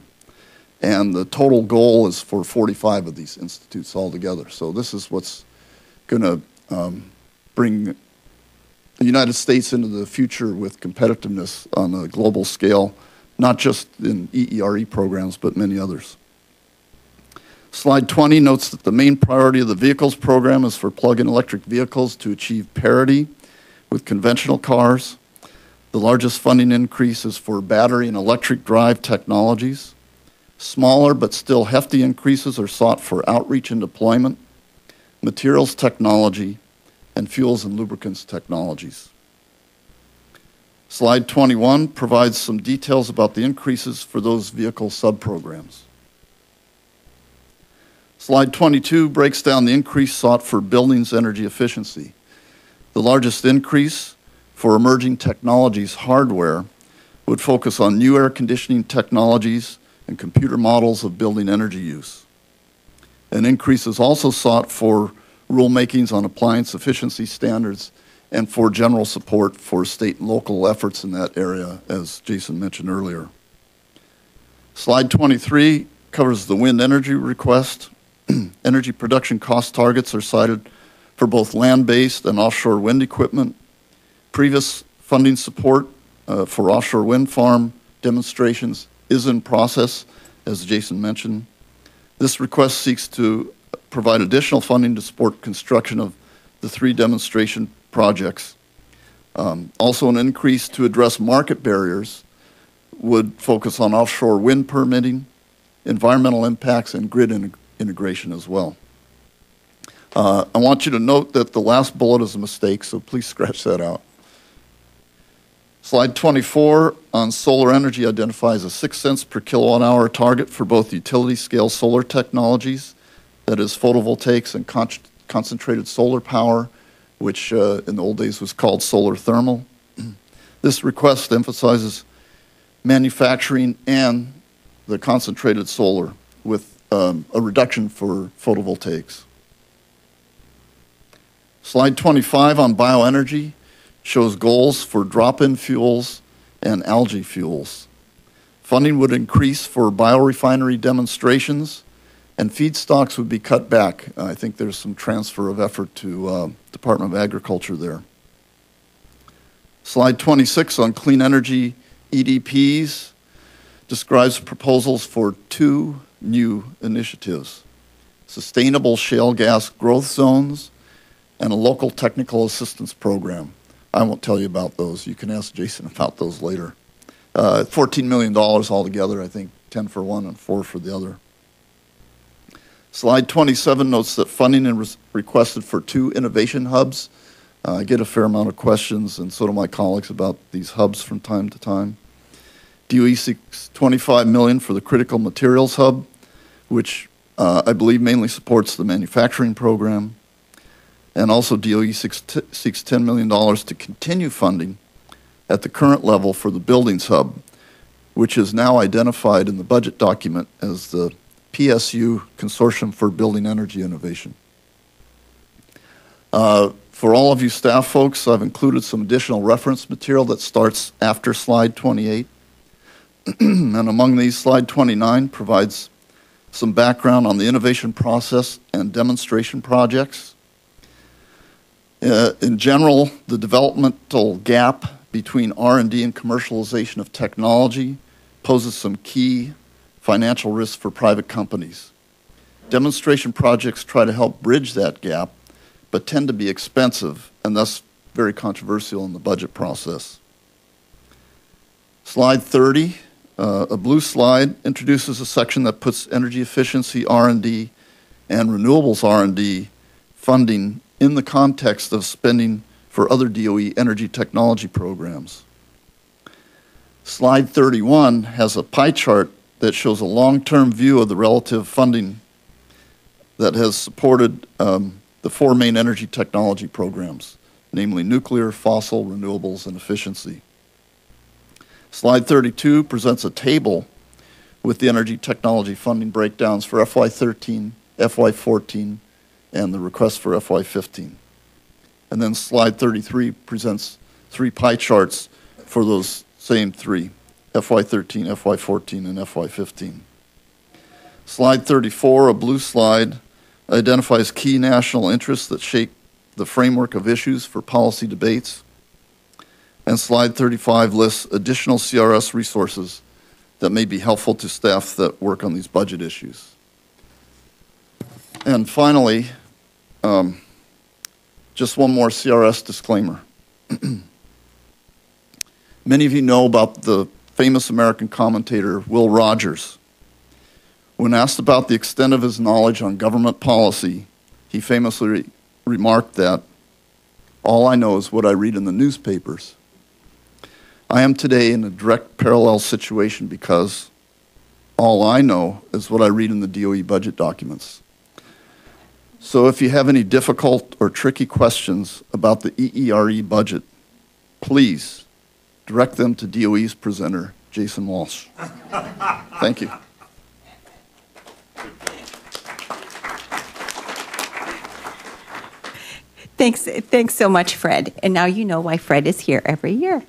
and the total goal is for 45 of these institutes altogether. So this is what's going to um, bring the United States into the future with competitiveness on a global scale, not just in EERE programs, but many others. Slide 20 notes that the main priority of the vehicles program is for plug-in electric vehicles to achieve parity with conventional cars. The largest funding increase is for battery and electric drive technologies. Smaller but still hefty increases are sought for outreach and deployment, materials technology, and fuels and lubricants technologies. Slide 21 provides some details about the increases for those vehicle subprograms. Slide 22 breaks down the increase sought for buildings energy efficiency. The largest increase for emerging technologies hardware would focus on new air conditioning technologies and computer models of building energy use. An increase is also sought for rulemakings on appliance efficiency standards and for general support for state and local efforts in that area, as Jason mentioned earlier. Slide 23 covers the wind energy request. [clears throat] energy production cost targets are cited for both land-based and offshore wind equipment. Previous funding support uh, for offshore wind farm demonstrations is in process, as Jason mentioned. This request seeks to provide additional funding to support construction of the three demonstration projects. Um, also, an increase to address market barriers would focus on offshore wind permitting, environmental impacts, and grid in integration as well. Uh, I want you to note that the last bullet is a mistake, so please scratch that out. Slide 24 on solar energy identifies a 6 cents per kilowatt hour target for both utility scale solar technologies, that is, photovoltaics and con- concentrated solar power, which uh, in the old days was called solar thermal. [clears throat] this request emphasizes manufacturing and the concentrated solar with um, a reduction for photovoltaics. Slide 25 on bioenergy shows goals for drop in fuels and algae fuels. Funding would increase for biorefinery demonstrations, and feedstocks would be cut back. I think there's some transfer of effort to uh, Department of Agriculture there. Slide 26 on clean energy EDPs describes proposals for two new initiatives sustainable shale gas growth zones and a local technical assistance program. I won't tell you about those. You can ask Jason about those later. Uh, $14 million altogether, I think 10 for one and 4 for the other. Slide 27 notes that funding is requested for two innovation hubs. Uh, I get a fair amount of questions, and so do my colleagues, about these hubs from time to time. DOE seeks 25 million for the critical materials hub, which uh, I believe mainly supports the manufacturing program. And also, DOE seeks, seeks $10 million to continue funding at the current level for the Buildings Hub, which is now identified in the budget document as the PSU Consortium for Building Energy Innovation. Uh, for all of you staff folks, I've included some additional reference material that starts after slide 28. [clears throat] and among these, slide 29 provides some background on the innovation process and demonstration projects. Uh, in general, the developmental gap between R&D and commercialization of technology poses some key financial risks for private companies. Demonstration projects try to help bridge that gap, but tend to be expensive and thus very controversial in the budget process. Slide 30, uh, a blue slide, introduces a section that puts energy efficiency R&D and renewables R&D funding in the context of spending for other DOE energy technology programs. Slide 31 has a pie chart that shows a long term view of the relative funding that has supported um, the four main energy technology programs, namely nuclear, fossil, renewables, and efficiency. Slide 32 presents a table with the energy technology funding breakdowns for FY13, FY14, and the request for FY15. And then slide 33 presents three pie charts for those same three, FY13, FY14, and FY15. Slide 34, a blue slide, identifies key national interests that shape the framework of issues for policy debates. And slide 35 lists additional CRS resources that may be helpful to staff that work on these budget issues. And finally, um, just one more CRS disclaimer. [clears throat] Many of you know about the famous American commentator Will Rogers. When asked about the extent of his knowledge on government policy, he famously re- remarked that all I know is what I read in the newspapers. I am today in a direct parallel situation because all I know is what I read in the DOE budget documents. So if you have any difficult or tricky questions about the EERE budget, please direct them to DOE's presenter, Jason Walsh. Thank you. Thanks, thanks so much, Fred. And now you know why Fred is here every year.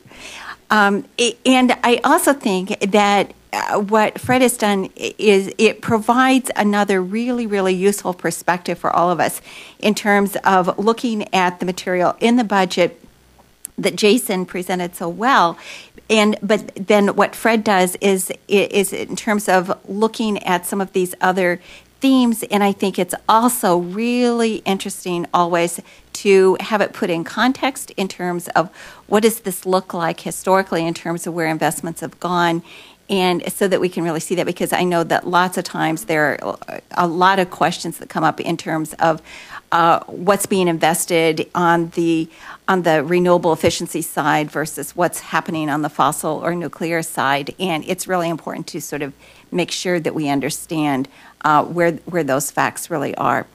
Um, and I also think that uh, what Fred has done is it provides another really, really useful perspective for all of us in terms of looking at the material in the budget that Jason presented so well. And but then what Fred does is is in terms of looking at some of these other themes, and I think it's also really interesting always to have it put in context in terms of what does this look like historically in terms of where investments have gone and so that we can really see that because I know that lots of times there are a lot of questions that come up in terms of uh, what's being invested on the on the renewable efficiency side versus what's happening on the fossil or nuclear side, and it's really important to sort of make sure that we understand uh, where where those facts really are.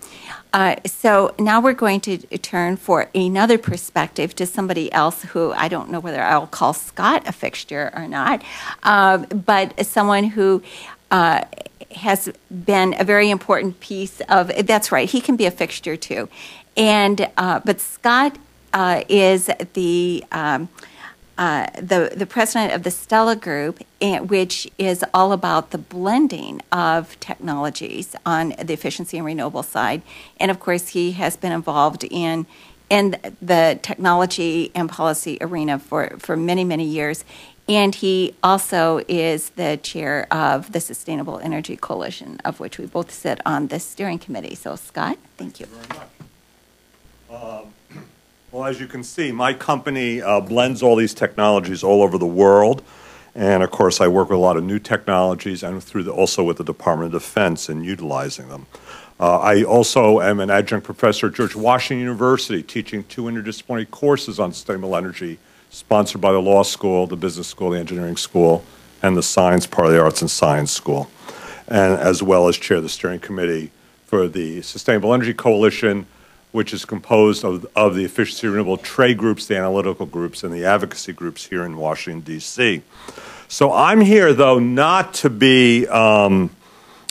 Uh, so now we're going to turn for another perspective to somebody else who I don't know whether I'll call Scott a fixture or not, uh, but someone who uh, has been a very important piece of. That's right, he can be a fixture too, and uh, but Scott uh, is the. Um, uh, the the president of the Stella Group, and, which is all about the blending of technologies on the efficiency and renewable side. And of course, he has been involved in in the technology and policy arena for, for many many years. And he also is the chair of the Sustainable Energy Coalition, of which we both sit on the steering committee. So, Scott, thank you. very much. Um, [clears throat] Well, as you can see, my company uh, blends all these technologies all over the world. And of course, I work with a lot of new technologies and through the, also with the Department of Defense in utilizing them. Uh, I also am an adjunct professor at George Washington University, teaching two interdisciplinary courses on sustainable energy, sponsored by the law school, the business school, the engineering school, and the science part of the arts and science school, and as well as chair the steering committee for the Sustainable Energy Coalition, which is composed of, of the efficiency renewable trade groups, the analytical groups, and the advocacy groups here in Washington, D.C. So I'm here, though, not to be um,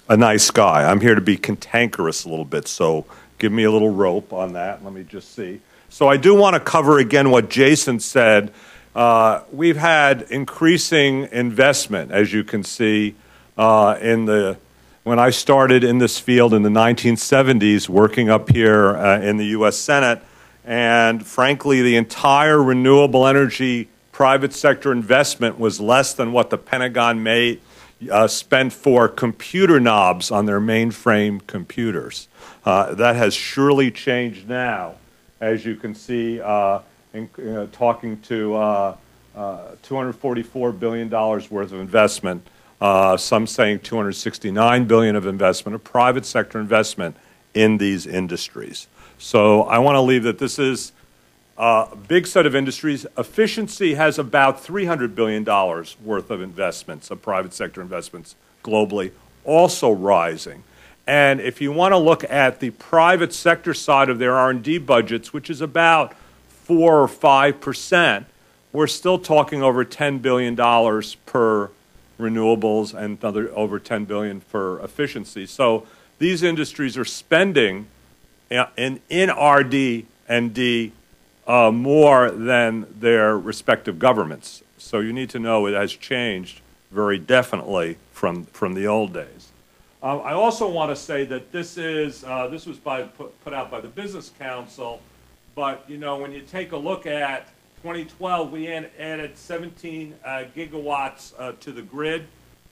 a nice guy. I'm here to be cantankerous a little bit. So give me a little rope on that. Let me just see. So I do want to cover again what Jason said. Uh, we've had increasing investment, as you can see, uh, in the when I started in this field in the 1970s, working up here uh, in the U.S. Senate, and frankly, the entire renewable energy private sector investment was less than what the Pentagon made uh, spent for computer knobs on their mainframe computers. Uh, that has surely changed now, as you can see, uh, in, uh, talking to uh, uh, $244 billion worth of investment uh, some saying 269 billion of investment, of private sector investment in these industries. So I want to leave that this is uh, a big set of industries. Efficiency has about 300 billion dollars worth of investments, of private sector investments globally, also rising. And if you want to look at the private sector side of their R&D budgets, which is about four or five percent, we're still talking over 10 billion dollars per renewables and another over 10 billion for efficiency. So these industries are spending in, in RD and D uh, more than their respective governments. So you need to know it has changed very definitely from, from the old days. Uh, I also want to say that this is uh, this was by, put, put out by the Business Council, but you know when you take a look at 2012, we added 17 uh, gigawatts uh, to the grid.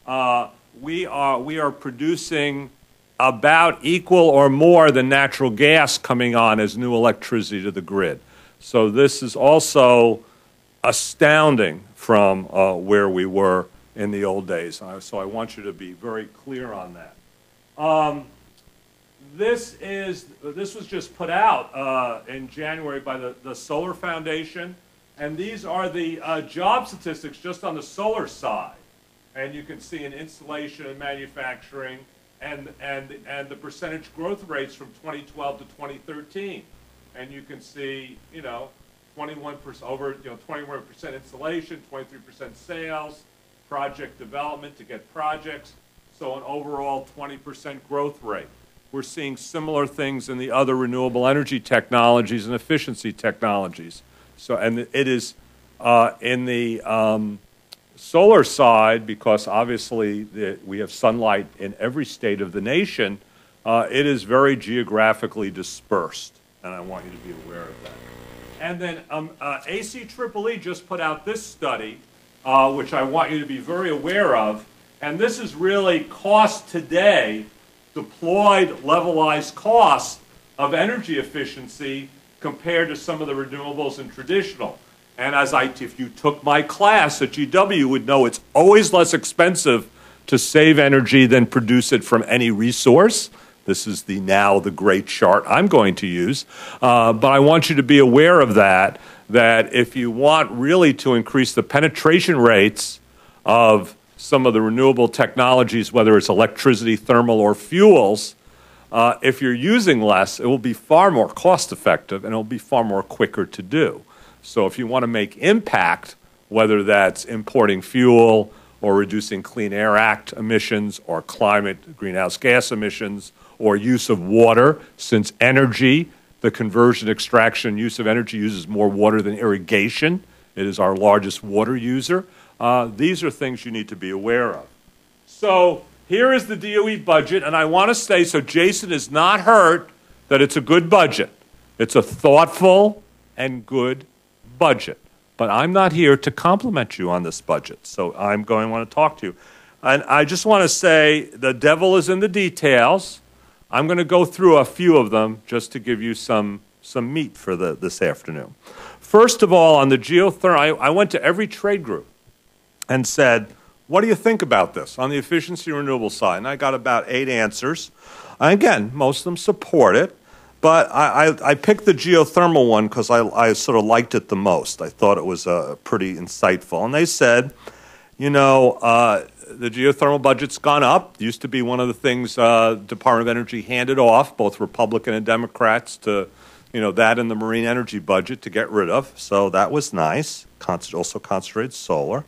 Uh, we are we are producing about equal or more than natural gas coming on as new electricity to the grid. So this is also astounding from uh, where we were in the old days. So I want you to be very clear on that. Um, this is this was just put out uh, in January by the, the Solar Foundation. And these are the uh, job statistics just on the solar side. And you can see in installation and manufacturing and, and, and the percentage growth rates from 2012 to 2013. And you can see, you know, 21% over, you know, 21% installation, 23% sales, project development to get projects. So an overall 20% growth rate. we're seeing similar things in the other renewable energy technologies and efficiency technologies. So, and it is uh, in the um, solar side, because obviously the, we have sunlight in every state of the nation, uh, it is very geographically dispersed, and I want you to be aware of that. And then um, uh, ACEEE just put out this study, uh, which I want you to be very aware of, and this is really cost today, deployed levelized cost of energy efficiency compared to some of the renewables and traditional. And as I, if you took my class at GW, you would know it's always less expensive to save energy than produce it from any resource. This is the now the great chart I'm going to use. Uh, but I want you to be aware of that, that if you want really to increase the penetration rates of some of the renewable technologies, whether it's electricity, thermal, or fuels, uh, if you're using less, it will be far more cost effective and it will be far more quicker to do. So if you want to make impact, whether that's importing fuel or reducing Clean Air Act emissions or climate greenhouse gas emissions or use of water, since energy, the conversion, extraction, use of energy uses more water than irrigation. It is our largest water user. Uh, these are things you need to be aware of. So here is the DOE budget, and I want to say so Jason is not hurt that it's a good budget. It's a thoughtful and good budget. But I'm not here to compliment you on this budget, so I'm going to want to talk to you. And I just want to say the devil is in the details. I'm going to go through a few of them just to give you some, some meat for the, this afternoon. First of all, on the geothermal, I, I went to every trade group and said, What do you think about this on the efficiency renewable side? And I got about eight answers. Again, most of them support it. But I, I, I picked the geothermal one because I, I sort of liked it the most. I thought it was uh, pretty insightful. And they said, you know, uh, the geothermal budget's gone up. Used to be one of the things uh, Department of Energy handed off, both Republican and Democrats, to you know that and the marine energy budget to get rid of. So that was nice. Also concentrated solar,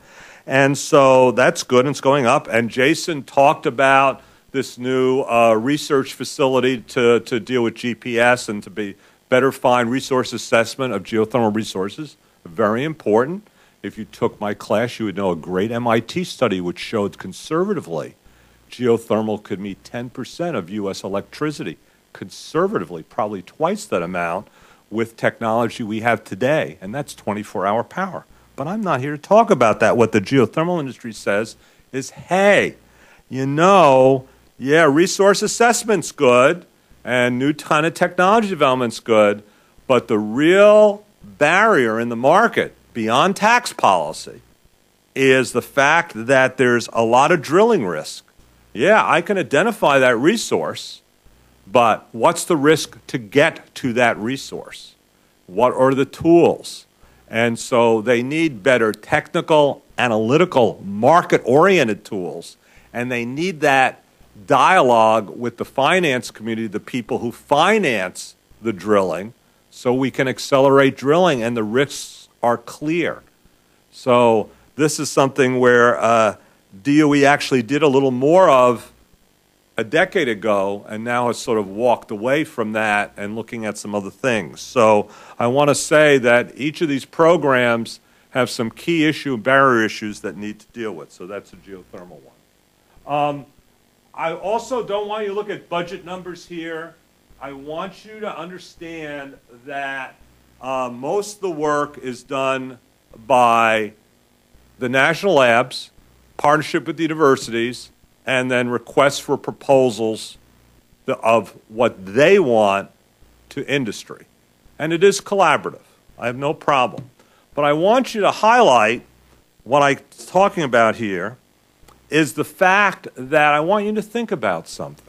and so that's good. and It's going up. And Jason talked about this new uh, research facility to, to deal with GPS and to be better find resource assessment of geothermal resources. Very important. If you took my class, you would know a great MIT study which showed conservatively geothermal could meet 10% of U.S. electricity. Conservatively, probably twice that amount with technology we have today, and that's 24 hour power. But I'm not here to talk about that. What the geothermal industry says is hey, you know, yeah, resource assessment's good and new ton of technology development's good, but the real barrier in the market beyond tax policy is the fact that there's a lot of drilling risk. Yeah, I can identify that resource, but what's the risk to get to that resource? What are the tools? And so they need better technical, analytical, market oriented tools, and they need that dialogue with the finance community, the people who finance the drilling, so we can accelerate drilling and the risks are clear. So, this is something where uh, DOE actually did a little more of a decade ago and now has sort of walked away from that and looking at some other things. So, I want to say that each of these programs have some key issue barrier issues that need to deal with. So, that's a geothermal one. Um, I also don't want you to look at budget numbers here. I want you to understand that uh, most of the work is done by the national labs, partnership with the universities, and then requests for proposals of what they want to industry. And it is collaborative. I have no problem. But I want you to highlight what I'm talking about here is the fact that I want you to think about something.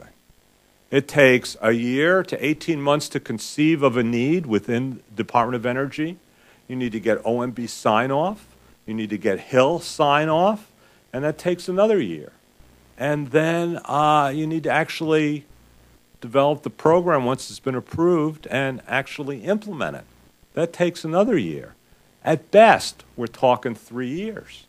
It takes a year to 18 months to conceive of a need within Department of Energy. You need to get OMB sign off. You need to get Hill sign off, and that takes another year. And then uh, you need to actually develop the program once it's been approved and actually implement it. That takes another year. At best, we're talking three years.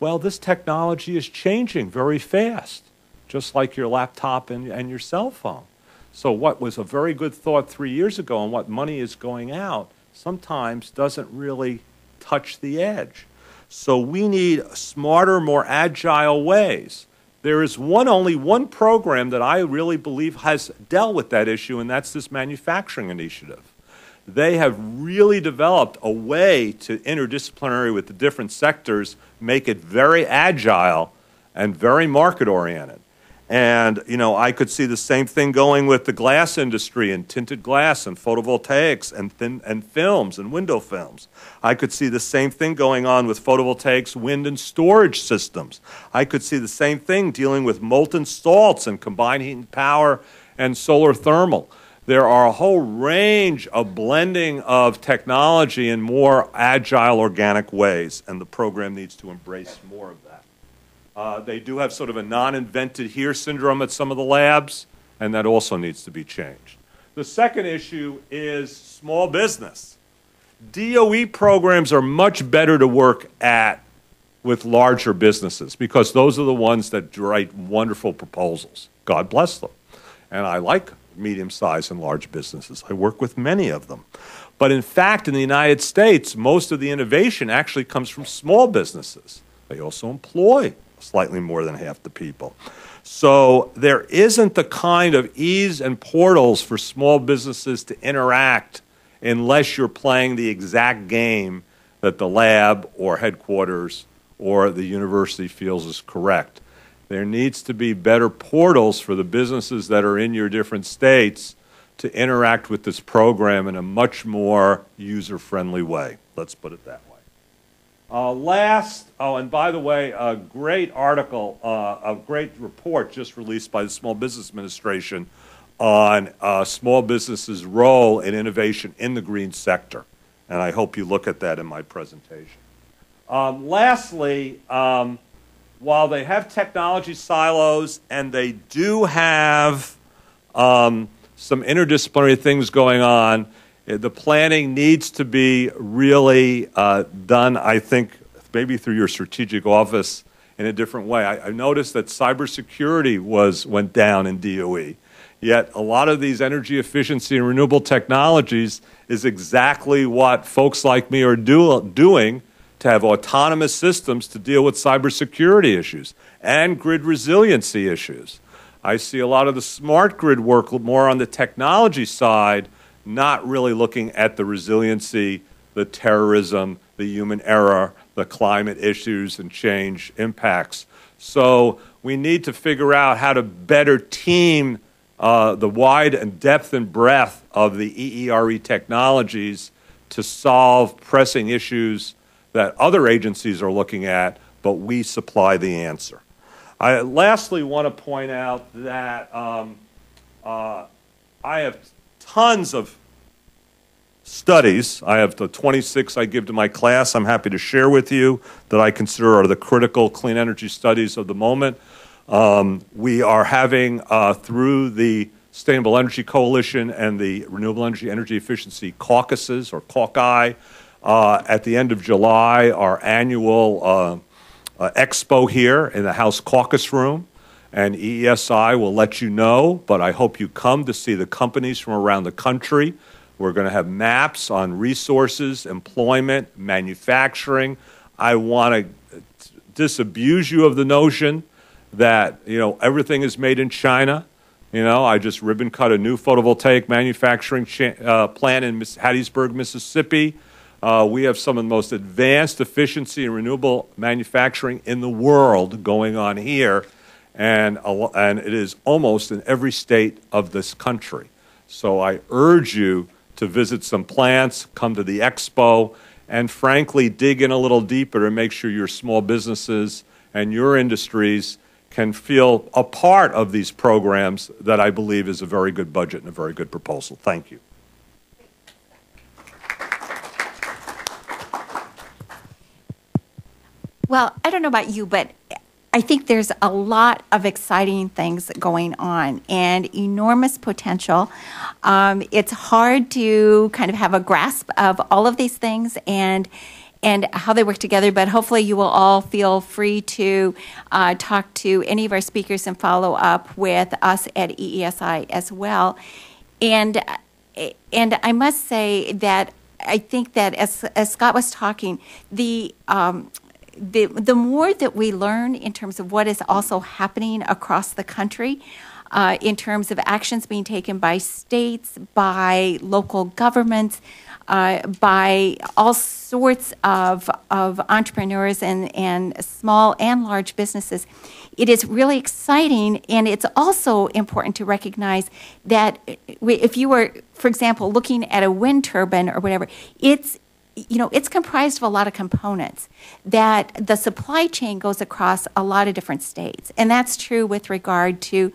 Well, this technology is changing very fast, just like your laptop and, and your cell phone. So what was a very good thought three years ago and what money is going out sometimes doesn't really touch the edge. So we need smarter, more agile ways. There is one only one program that I really believe has dealt with that issue, and that's this manufacturing initiative. They have really developed a way to interdisciplinary with the different sectors, make it very agile and very market oriented. And, you know, I could see the same thing going with the glass industry and tinted glass and photovoltaics and, thin, and films and window films. I could see the same thing going on with photovoltaics, wind, and storage systems. I could see the same thing dealing with molten salts and combined heat and power and solar thermal. There are a whole range of blending of technology in more agile, organic ways, and the program needs to embrace more of that. Uh, they do have sort of a non invented here syndrome at some of the labs, and that also needs to be changed. The second issue is small business. DOE programs are much better to work at with larger businesses because those are the ones that write wonderful proposals. God bless them. And I like medium sized and large businesses. I work with many of them. But in fact, in the United States, most of the innovation actually comes from small businesses. They also employ slightly more than half the people. So there isn't the kind of ease and portals for small businesses to interact unless you're playing the exact game that the lab or headquarters or the university feels is correct. There needs to be better portals for the businesses that are in your different states to interact with this program in a much more user friendly way. Let's put it that way. Uh, last, oh, and by the way, a great article, uh, a great report just released by the Small Business Administration on uh, small businesses' role in innovation in the green sector. And I hope you look at that in my presentation. Um, lastly, um, while they have technology silos and they do have um, some interdisciplinary things going on, the planning needs to be really uh, done, I think, maybe through your strategic office in a different way. I, I noticed that cybersecurity was went down in DOE. Yet a lot of these energy efficiency and renewable technologies is exactly what folks like me are do, doing to have autonomous systems to deal with cybersecurity issues and grid resiliency issues. I see a lot of the smart grid work more on the technology side, not really looking at the resiliency, the terrorism, the human error, the climate issues and change impacts. So we need to figure out how to better team uh, the wide and depth and breadth of the EERE technologies to solve pressing issues that other agencies are looking at, but we supply the answer. I lastly want to point out that um, uh, I have tons of studies. I have the 26 I give to my class. I'm happy to share with you that I consider are the critical clean energy studies of the moment. Um, we are having, uh, through the Sustainable Energy Coalition and the Renewable Energy Energy Efficiency Caucuses, or caucus, uh, at the end of July, our annual uh, uh expo here in the House Caucus Room. And EESI will let you know, but I hope you come to see the companies from around the country. We're going to have maps on resources, employment, manufacturing. I want to disabuse you of the notion that you know everything is made in China. You know, I just ribbon cut a new photovoltaic manufacturing uh, plant in Hattiesburg, Mississippi. Uh, we have some of the most advanced efficiency and renewable manufacturing in the world going on here, and, and it is almost in every state of this country. So I urge you to visit some plants, come to the expo, and frankly, dig in a little deeper to make sure your small businesses and your industries can feel a part of these programs that I believe is a very good budget and a very good proposal. Thank you. Well, I don't know about you, but I think there's a lot of exciting things going on and enormous potential. Um, it's hard to kind of have a grasp of all of these things and and how they work together. But hopefully, you will all feel free to uh, talk to any of our speakers and follow up with us at EESI as well. And and I must say that I think that as as Scott was talking, the um, the the more that we learn in terms of what is also happening across the country. Uh, in terms of actions being taken by states, by local governments, uh, by all sorts of, of entrepreneurs and, and small and large businesses. It is really exciting, and it's also important to recognize that if you were, for example, looking at a wind turbine or whatever, it's you know it's comprised of a lot of components that the supply chain goes across a lot of different states. And that's true with regard to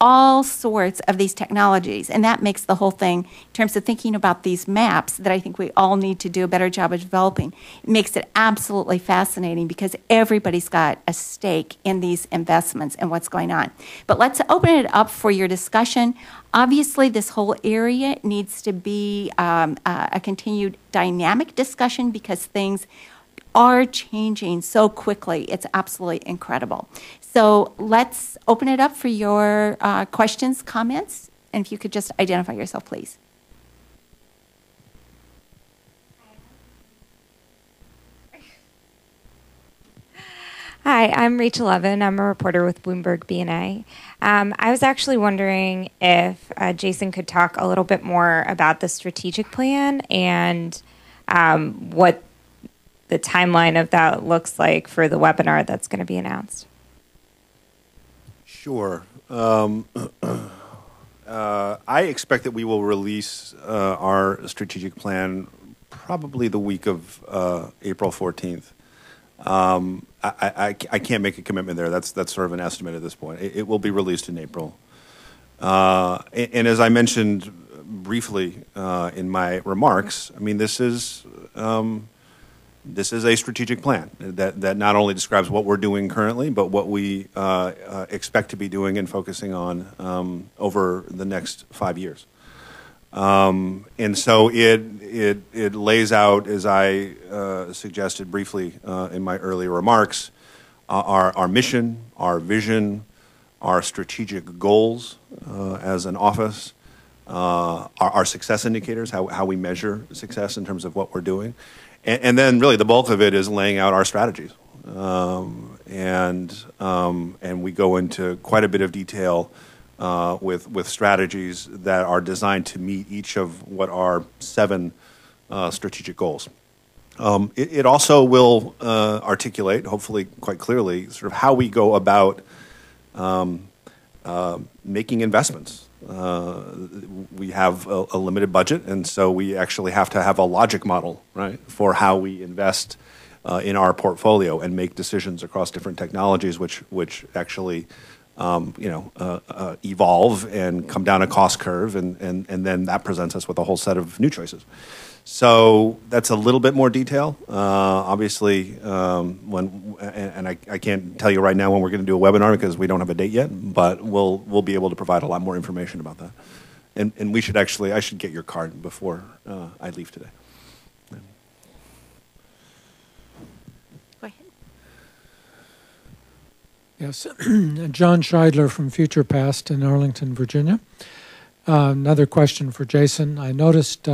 all sorts of these technologies. And that makes the whole thing, in terms of thinking about these maps that I think we all need to do a better job of developing, it makes it absolutely fascinating because everybody's got a stake in these investments and what's going on. But let's open it up for your discussion. Obviously, this whole area needs to be um, uh, a continued dynamic discussion because things are changing so quickly. It's absolutely incredible. So let's open it up for your uh, questions, comments, and if you could just identify yourself, please. Hi, I'm Rachel Levin. I'm a reporter with Bloomberg BNA. Um, I was actually wondering if uh, Jason could talk a little bit more about the strategic plan and um, what the timeline of that looks like for the webinar that's going to be announced. Sure. Um, [clears throat] uh, I expect that we will release uh, our strategic plan probably the week of uh, April 14th. Um, I, I, I, can't make a commitment there. That's, that's sort of an estimate at this point. It, it will be released in April. Uh, and, and, as I mentioned briefly uh, in my remarks, I mean, this is. Um, this is a strategic plan that, that not only describes what we're doing currently, but what we uh, uh, expect to be doing and focusing on um, over the next five years. Um, and so it, it, it lays out, as I uh, suggested briefly uh, in my earlier remarks, uh, our, our mission, our vision, our strategic goals uh, as an office, our, our success indicators, how, how we measure success in terms of what we're doing and, and, then really the bulk of it is laying out our strategies. Um, and, um, and we go into quite a bit of detail uh, with, with strategies that are designed to meet each of what are seven uh, strategic goals. Um, it, it, also will uh, articulate, hopefully quite clearly, sort of how we go about um, uh, making investments uh, we have a, a, limited budget, and so we actually have to have a logic model, right, for how we invest uh, in our portfolio and make decisions across different technologies, which which actually, um, you know, uh, uh evolve and come down a cost curve, and, and and then that presents us with a whole set of new choices. So that's a little bit more detail. Uh, obviously, um, when and, and I, I, can't tell you right now when we're going to do a webinar because we don't have a date yet. But we'll we'll be able to provide a lot more information about that. And and we should actually I should get your card before uh, I leave today. Go ahead. Yes, [clears throat] John Scheidler from Future Past in Arlington, Virginia. Uh, another question for Jason. I noticed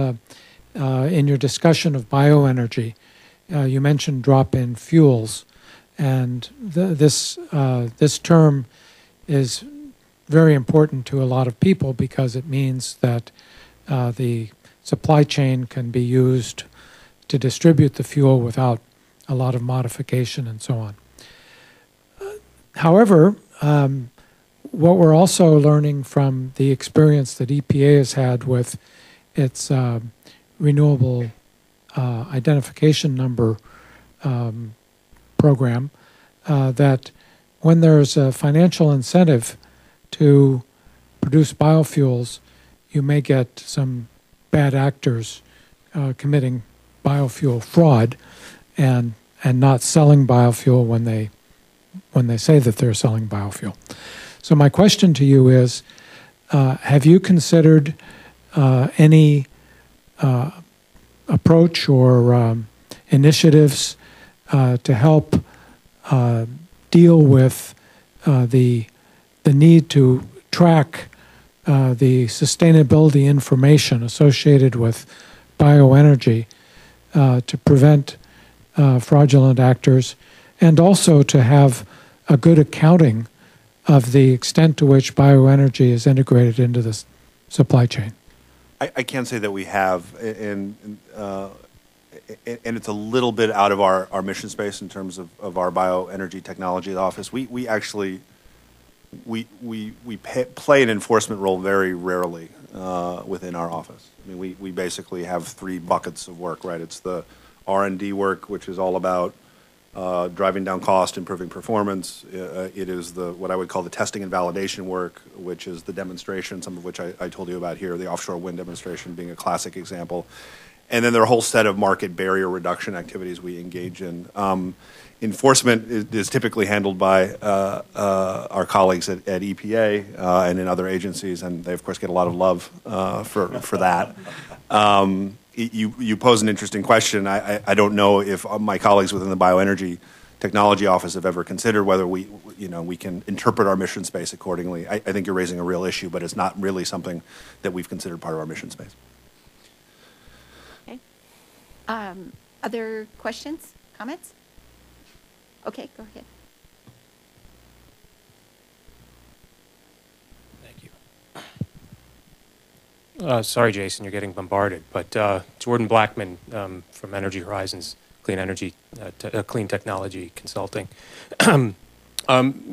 uh, uh, in your discussion of bioenergy, uh, you mentioned drop-in fuels, and th- this uh, this term is very important to a lot of people because it means that uh, the supply chain can be used to distribute the fuel without a lot of modification and so on. However, um, what we're also learning from the experience that EPA has had with its uh, renewable uh, identification number um, program uh, that when there's a financial incentive to produce biofuels, you may get some bad actors uh, committing biofuel fraud and and not selling biofuel when they when they say that they're selling biofuel. So my question to you is, uh, have you considered uh, any uh, approach or um, initiatives uh, to help uh, deal with uh, the the need to track uh, the sustainability information associated with bioenergy to prevent fraudulent actors, and also to have a good accounting of the extent to which bioenergy is integrated into the supply chain. I, I can't say that we have, and, and, uh, and it's a little bit out of our, our mission space in terms of, of our bioenergy technology office. We, we actually, we, we, we pay, play an enforcement role very rarely uh, within our office. I mean, we, we basically have three buckets of work, right? It's the R&D work, which is all about uh, driving down cost, improving performance. Uh, it is the what I would call the testing and validation work, which is the demonstration, some of which I, I told you about here, the offshore wind demonstration being a classic example. And then there are a whole set of market barrier reduction activities we engage in. Um, enforcement is, is typically handled by uh, uh, our colleagues at, at EPA uh, and in other agencies, and they of course get a lot of love uh, for for that. Um, you you pose an interesting question. I, I, I don't know if my colleagues within the bioenergy technology office have ever considered whether we you know we can interpret our mission space accordingly. I, I think you're raising a real issue, but it's not really something that we've considered part of our mission space. Okay. Um, other questions, comments? Okay, go ahead. Uh, sorry, Jason, you're getting bombarded, but uh, Jordan Blackman um, from Energy Horizons Clean Energy, uh, te- uh, Clean Technology Consulting. [clears throat] um,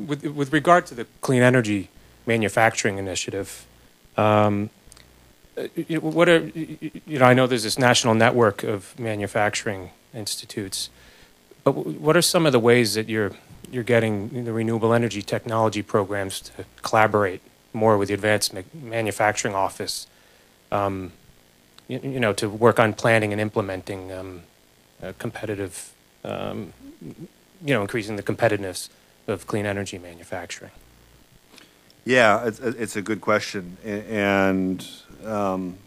with, with regard to the clean energy manufacturing initiative, um, uh, what are you know? I know there's this national network of manufacturing institutes, but what are some of the ways that you're you're getting the renewable energy technology programs to collaborate more with the Advanced Manufacturing Office, um, you, you know, to work on planning and implementing um, competitive, um, you know, increasing the competitiveness of clean energy manufacturing. Yeah, it's, it's a good question, and um,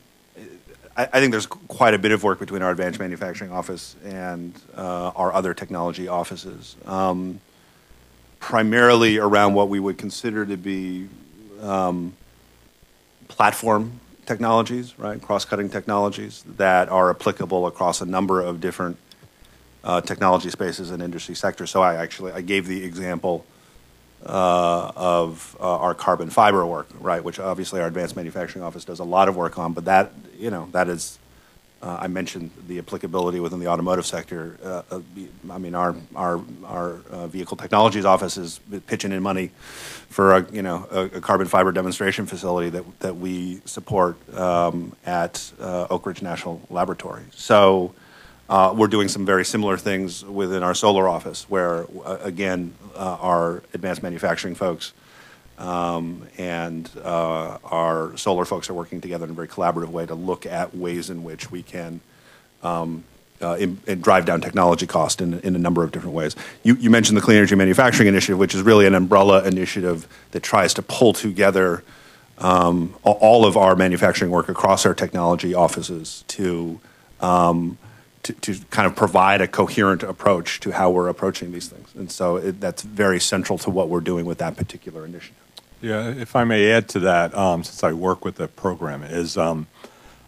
I, I think there's quite a bit of work between our advanced manufacturing office and uh, our other technology offices, um, primarily around what we would consider to be um, platform technologies, right? Cross-cutting technologies that are applicable across a number of different uh, technology spaces and industry sectors. So I actually I gave the example uh, of uh, our carbon fiber work, right? Which obviously our advanced manufacturing office does a lot of work on, but that you know that is. Uh, I mentioned the applicability within the automotive sector. Uh, uh, I mean, our our our uh, vehicle technologies office is pitching in money for a you know a, a carbon fiber demonstration facility that that we support um, at uh, Oak Ridge National Laboratory. So. We're doing some very similar things within our solar office, where again, our advanced manufacturing folks um, and uh, our solar folks are working together in a very collaborative way to look at ways in which we can um, uh, in, drive down technology cost in, in a number of different ways. You, you mentioned the Clean Energy Manufacturing Initiative, which is really an umbrella initiative that tries to pull together um, all of our manufacturing work across our technology offices to um, to, to kind of provide a coherent approach to how we're approaching these things. And so it, that's very central to what we're doing with that particular initiative. Yeah, if I may add to that, um, since I work with the program, is um,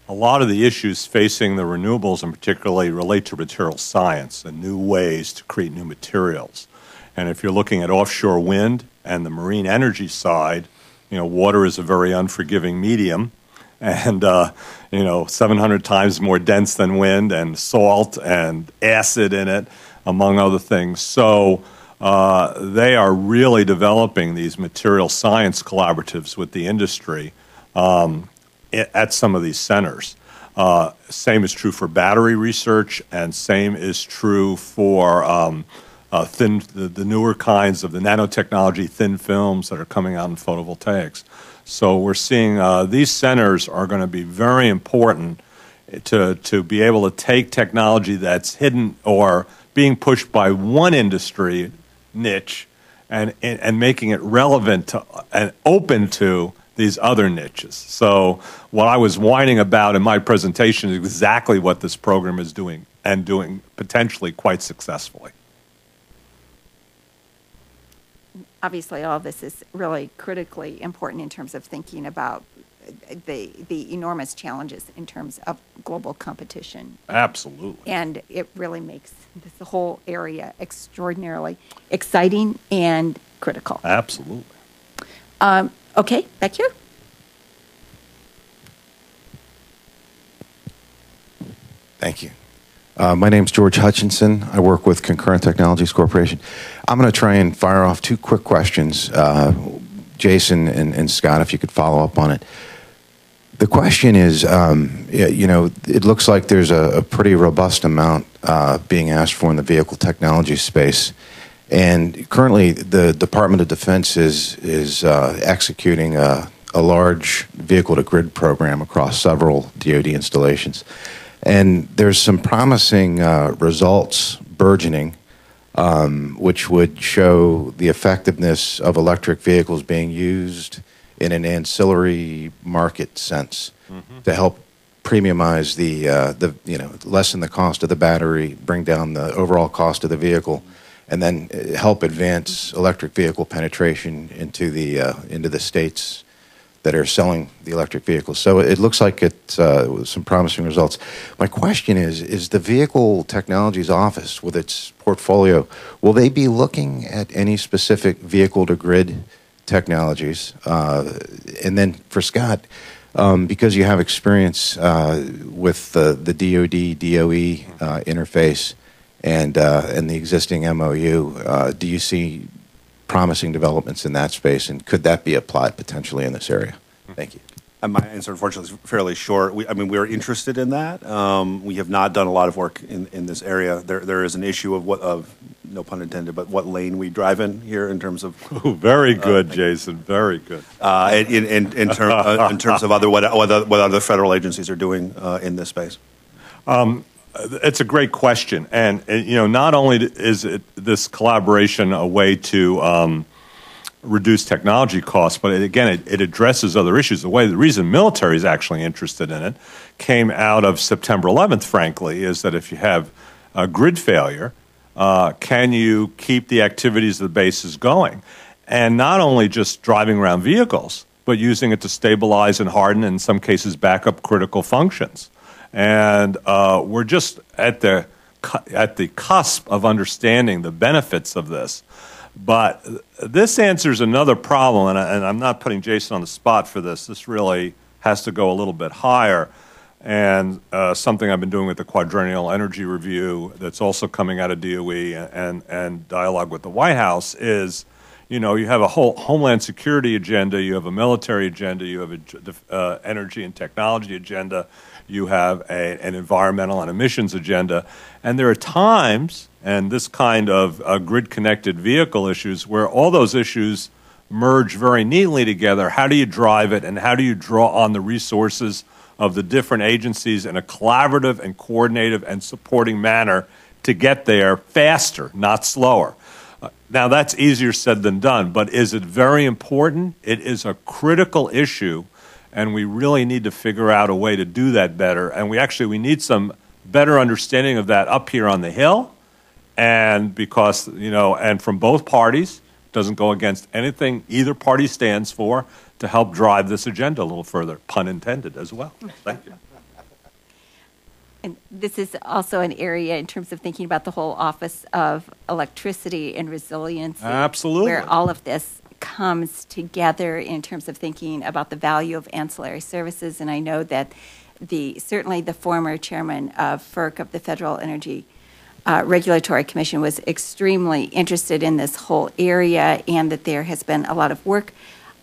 a lot of the issues facing the renewables, and particularly relate to material science and new ways to create new materials. And if you're looking at offshore wind and the marine energy side, you know, water is a very unforgiving medium, [laughs] and uh, you know, 700 times more dense than wind, and salt and acid in it, among other things. So. Uh, they are really developing these material science collaboratives with the industry um, at some of these centers. Uh, same is true for battery research, and same is true for um, uh, thin, the, the newer kinds of the nanotechnology thin films that are coming out in photovoltaics. So we're seeing uh, these centers are going to be very important to to be able to take technology that's hidden or being pushed by one industry niche and and, and making it relevant to and open to these other niches. So what I was whining about in my presentation is exactly what this program is doing and doing potentially quite successfully. Obviously, all this is really critically important in terms of thinking about the, the enormous challenges in terms of global competition. Absolutely. And it really makes this the whole area extraordinarily exciting and critical. Absolutely. Um, okay, back here. Thank you. Uh, my is George Hutchinson. I work with Concurrent Technologies Corporation. I'm going to try and fire off two quick questions. Uh, Jason and, and, Scott, if you could follow up on it. The question is, um, you know, it looks like there's a, a pretty robust amount uh, being asked for in the vehicle technology space. And currently, the Department of Defense is, is uh, executing a, a large vehicle to grid program across several DoD installations. And there's some promising uh, results burgeoning, um, which would show the effectiveness of electric vehicles being used in an ancillary market sense mm-hmm. to help premiumize the, uh, the, you know, lessen the cost of the battery, bring down the overall cost of the vehicle, and then uh, help advance electric vehicle penetration into the, uh, into the states that are selling the electric vehicles. So it looks like it's uh, some promising results. My question is: Is the Vehicle Technologies Office, with its portfolio, will they be looking at any specific vehicle to grid technologies? Uh, and then for Scott, um, because you have experience uh, with the the DoD DOE uh, interface and uh, and the existing MOU, uh, do you see promising developments in that space, and could that be applied potentially in this area? Thank you. And my answer, unfortunately, is fairly short. We, I mean, we're interested in that. Um, we have not done a lot of work in, in this area. There, there is an issue of what, of no pun intended, but what lane we drive in here in terms of. [laughs] Ooh, very uh, good, uh, Jason. Very good. Uh, in, in, in, uh, in, [laughs] terms of other what, other what, other federal agencies are doing uh, in this space. Um, it's a great question, and, and, you know, not only is it this collaboration a way to um, reduce technology costs, but it, again, it, it, addresses other issues. The way the reason military is actually interested in it came out of September 11th. Frankly, is that if you have a grid failure, uh, can you keep the activities of the bases going, and not only just driving around vehicles, but using it to stabilize and harden, and in some cases, back up critical functions. And uh, we're just at the at the cusp of understanding the benefits of this. But this answers another problem, and, I, I'm not putting Jason on the spot for this. This really has to go a little bit higher. And uh, something I've been doing with the Quadrennial Energy Review that's also coming out of DOE and, and dialogue with the White House is you know, you have a whole homeland security agenda, you have a military agenda, you have an uh, energy and technology agenda, you have a, an environmental and emissions agenda. And there are times, and this kind of uh, grid connected vehicle issues, where all those issues merge very neatly together. How do you drive it, and how do you draw on the resources of the different agencies in a collaborative and coordinated and supporting manner to get there faster, not slower? Uh, now, that's easier said than done, but is it very important? It is a critical issue and we really need to figure out a way to do that better. And we actually we need some better understanding of that up here on the hill, and because you know, and from both parties doesn't go against anything either party stands for to help drive this agenda a little further, pun intended as well. Thank you. [laughs] And this is also an area in terms of thinking about the whole Office of Electricity and resilience. Absolutely. Where all of this comes together in terms of thinking about the value of ancillary services. And I know that the certainly the former chairman of FERC of the Federal Energy uh, Regulatory Commission was extremely interested in this whole area, and that there has been a lot of work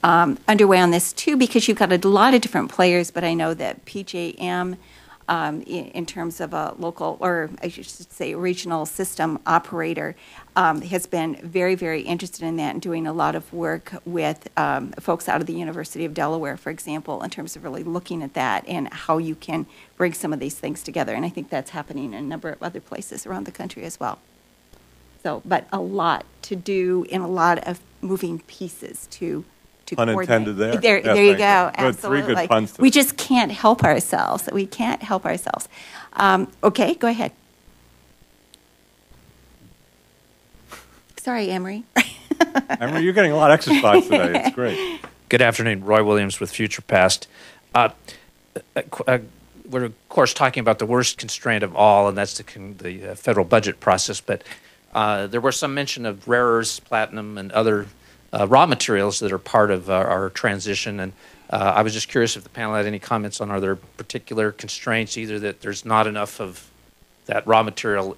um, underway on this too, because you've got a lot of different players. But I know that PJM um, in, in, terms of a local, or I should say, regional system operator, um, has been very, very interested in that and doing a lot of work with um, folks out of the University of Delaware, for example, in terms of really looking at that and how you can bring some of these things together. And I think that's happening in a number of other places around the country as well. So, but a lot to do and a lot of moving pieces to to coordinate. there. There, there you go. you. Good, three Absolutely. good puns. We just can't help ourselves. We can't help ourselves. Um, okay, go ahead. Sorry, Emery. Emery, [laughs] you're getting a lot of exercise today. It's [laughs] great. Good afternoon, Roy Williams with Future Past. Uh, uh, uh, we're of course talking about the worst constraint of all, and that's the, con- the uh, federal budget process. But uh, there was some mention of rare earths, platinum, and other uh, raw materials that are part of our, our transition. And uh, I was just curious if the panel had any comments on are there particular constraints, either that there's not enough of that raw material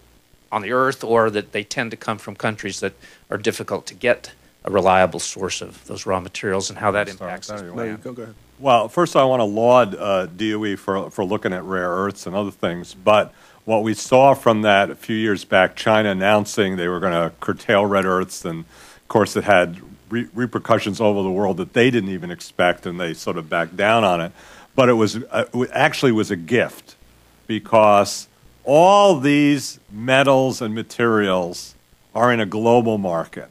on the earth, or that they tend to come from countries that are difficult to get a reliable source of those raw materials, and how that impacts us. No, you go, go ahead. Well, first I want to laud uh, DOE for, for looking at rare earths and other things. But what we saw from that a few years back, China announcing they were going to curtail rare earths, and of course it had re- repercussions over the world that they didn't even expect, and they sort of backed down on it. But it was uh, it actually was a gift because all these metals and materials are in a global market.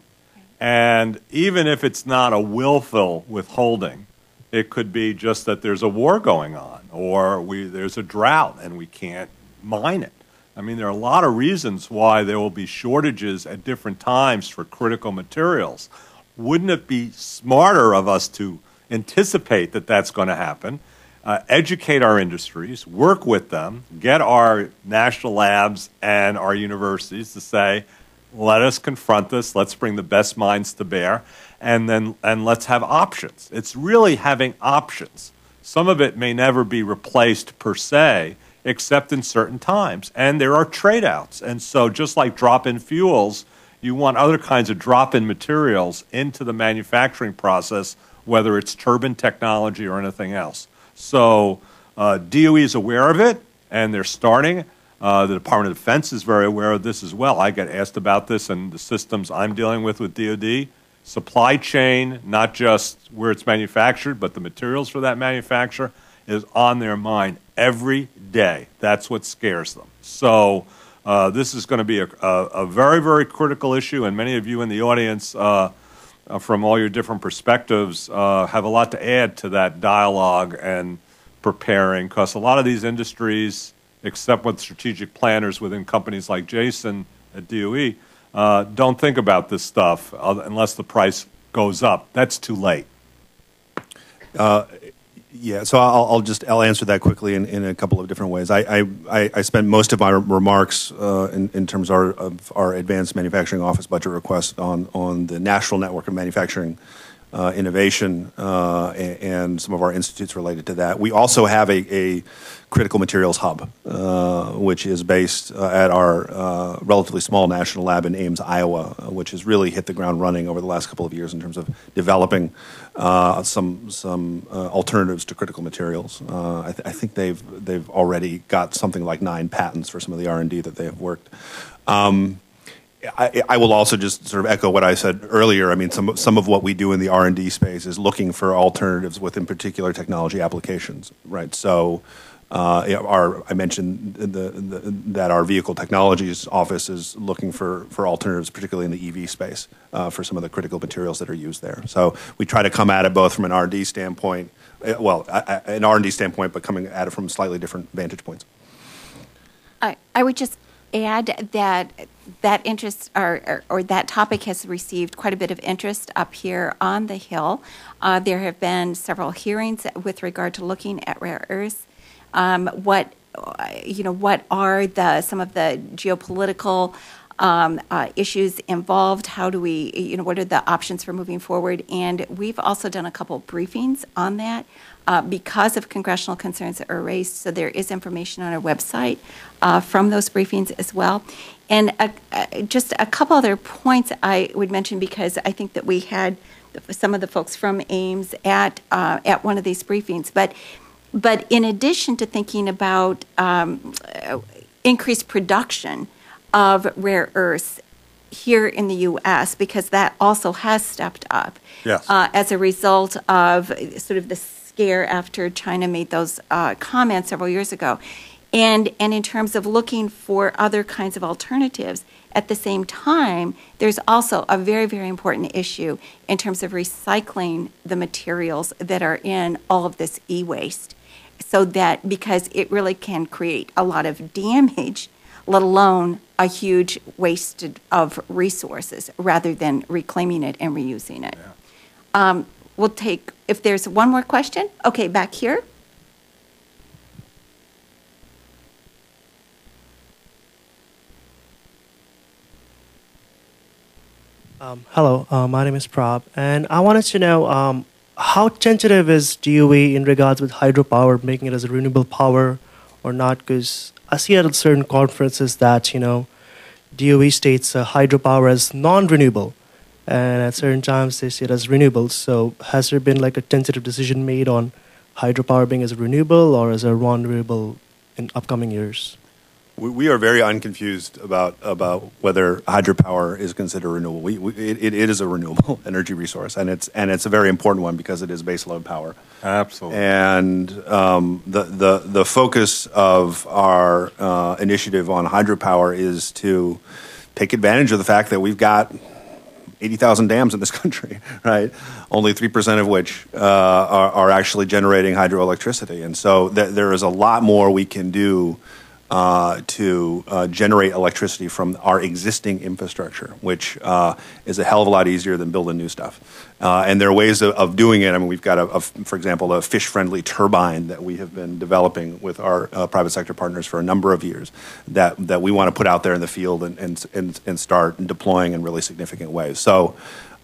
And even if it's not a willful withholding, it could be just that there's a war going on or we, there's a drought and we can't mine it. I mean, there are a lot of reasons why there will be shortages at different times for critical materials. Wouldn't it be smarter of us to anticipate that that's going to happen, uh, educate our industries, work with them, get our national labs and our universities to say, let us confront this, let's bring the best minds to bear, and then and let's have options. It's really having options. Some of it may never be replaced per se, except in certain times. And there are trade outs. And so just like drop in fuels, you want other kinds of drop in materials into the manufacturing process, whether it's turbine technology or anything else. So uh, DOE is aware of it, and they're starting. Uh, the Department of Defense is very aware of this as well. I get asked about this and the systems I'm dealing with with DoD. Supply chain, not just where it's manufactured, but the materials for that manufacture, is on their mind every day. That's what scares them. So uh, this is going to be a, a, a, very, very critical issue, and many of you in the audience, uh, uh, from all your different perspectives, uh, have a lot to add to that dialogue and preparing, because a lot of these industries except with strategic planners within companies like Jason at DOE, uh, don't think about this stuff unless the price goes up. That's too late. Uh, yeah, so I'll, I'll, just I'll answer that quickly in, in a couple of different ways. I I, I spent most of my remarks uh, in, in terms of our, of our advanced manufacturing office budget request on on the national network of manufacturing uh, innovation uh, and, some of our institutes related to that. We also have a, a critical materials hub, uh, which is based uh, at our uh, relatively small national lab in Ames, Iowa, uh, which has really hit the ground running over the last couple of years in terms of developing some some alternatives to critical materials. I, th- I, think they've they've already got something like nine patents for some of the R and D that they have worked. Um, I, I, will also just sort of echo what I said earlier. I mean, some some of what we do in the R and D space is looking for alternatives within particular technology applications, right? So, uh, our I mentioned the, the, that our vehicle technologies office is looking for for alternatives, particularly in the EV space, uh, for some of the critical materials that are used there. So we try to come at it both from an R and D standpoint, uh, well, an R and D standpoint, but coming at it from slightly different vantage points. I I would just add that that interest or, or, or, that topic has received quite a bit of interest up here on the Hill. Uh, there have been several hearings with regard to looking at rare earths. Um, what you know, what are the some of the geopolitical um, uh, issues involved? How do we, you know, what are the options for moving forward? And we've also done a couple briefings on that uh, because of congressional concerns that are raised. So there is information on our website uh, from those briefings as well. And a, a, just a couple other points I would mention because I think that we had some of the folks from Ames at uh, at one of these briefings, but. But in addition to thinking about um, increased production of rare earths here in the U.S., because that also has stepped up yes. uh, as a result of sort of the scare after China made those uh, comments several years ago. And, and in terms of looking for other kinds of alternatives, at the same time, there's also a very, very important issue in terms of recycling the materials that are in all of this e waste. So that because it really can create a lot of damage let alone a huge waste of resources rather than reclaiming it and reusing it. Um, we'll take, if there's one more question, okay, back here. Um, hello, uh, my name is Prab, and I wanted to know um, how tentative is DOE in regards with hydropower, making it as a renewable power or not? Because I see at certain conferences that you know DOE states uh, hydropower as non-renewable, and at certain times they see it as renewable. So has there been like a tentative decision made on hydropower being as a renewable or as a non-renewable in upcoming years? We, we are very unconfused about about whether hydropower is considered renewable. We, we, it, it is a renewable [laughs] energy resource, and it's and it's a very important one because it is baseload power. Absolutely. And um, the, the the focus of our uh, initiative on hydropower is to take advantage of the fact that we've got 80,000 dams in this [laughs] country, right? Only 3% of which uh, are, are, actually generating hydroelectricity. And so th- there is a lot more we can do uh, to uh, generate electricity from our existing infrastructure, which uh, is a hell of a lot easier than building new stuff. Uh, and there are ways of, of, doing it. I mean, we've got, a, a for example, a fish-friendly turbine that we have been developing with our uh, private sector partners for a number of years that, that we want to put out there in the field and, and, and, and start deploying in really significant ways. So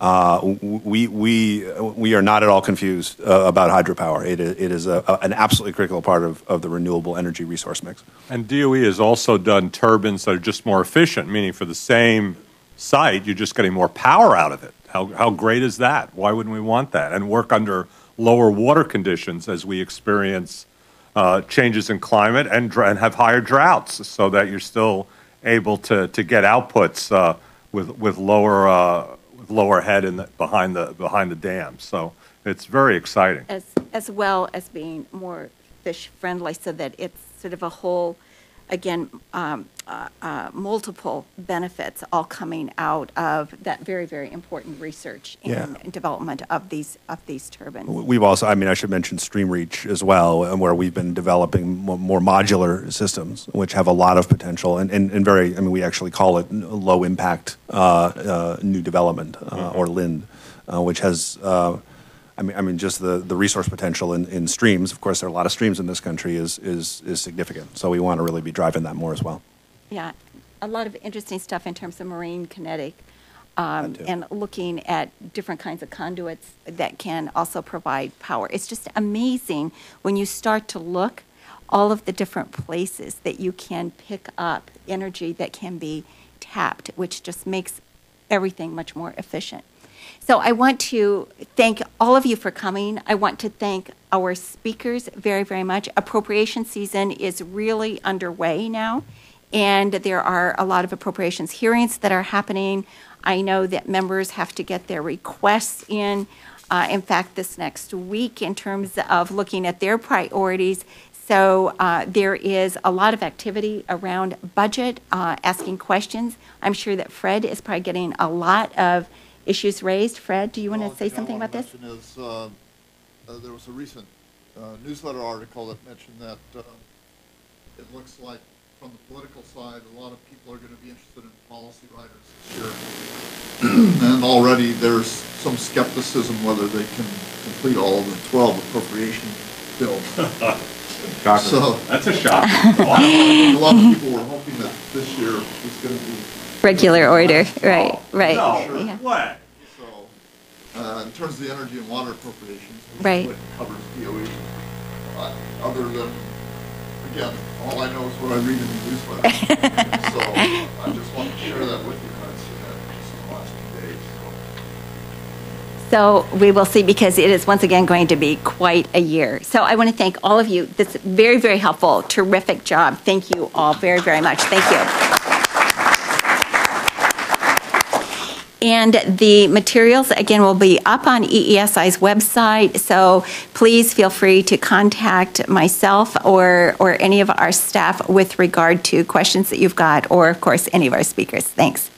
uh, we, we, we are not at all confused uh, about hydropower. It is, it is a, a, an absolutely critical part of, of the renewable energy resource mix. And DOE has also done turbines that are just more efficient, meaning for the same site, you're just getting more power out of it. How, how great is that? Why wouldn't we want that? And work under lower water conditions as we experience uh, changes in climate and, and have higher droughts so that you're still able to, to get outputs uh, with, with lower uh, lower head in the, behind the behind the dam. So it's very exciting. As as well as being more fish friendly, so that it's sort of a whole, again, um, uh, uh, multiple benefits all coming out of that very very important research and yeah. development of these of these turbines. We've also, I mean, I should mention StreamReach as well, and where we've been developing more, modular systems, which have a lot of potential and, and, and very, I mean, we actually call it low impact uh, uh new development uh, mm-hmm. or LIND, uh, which has. I mean, I mean, just the, the resource potential in, in streams. Of course, there are a lot of streams in this country is is is significant. So we want to really be driving that more as well. Yeah, a lot of interesting stuff in terms of marine kinetic um, and looking at different kinds of conduits that can also provide power. It's just amazing when you start to look all of the different places that you can pick up energy that can be tapped, which just makes everything much more efficient. So I want to thank all of you for coming. I want to thank our speakers very, very much. Appropriation season is really underway now and there are a lot of appropriations hearings that are happening. I know that members have to get their requests in, uh, in fact, this next week in terms of looking at their priorities. So uh, there is a lot of activity around budget, uh, asking questions. I'm sure that Fred is probably getting a lot of issues raised. Fred, do you want to say something about this? Is, uh, uh, there was a recent uh, newsletter article that mentioned that it looks like from the political side, a lot of people are going to be interested in policy riders this year. [clears throat] and already there's some skepticism whether they can complete all of the 12 appropriation bills. [laughs] so that's a shock. [laughs] a lot of people were hoping that this year was going to be regular order. Right, right. No, sure. yeah. what? So, uh, in terms of the energy and water appropriations, right. covers DOE. Uh, other than again, all I know is what I read in the newsletter. [laughs] so I just want to share that with you guys in the last few days. So we will see because it is once again going to be quite a year. So I want to thank all of you. That's very, very helpful. Terrific job. Thank you all very, very much. Thank you. And the materials, again, will be up on EESI's website. So please feel free to contact myself or, or any of our staff with regard to questions that you've got, or, of course, any of our speakers. Thanks.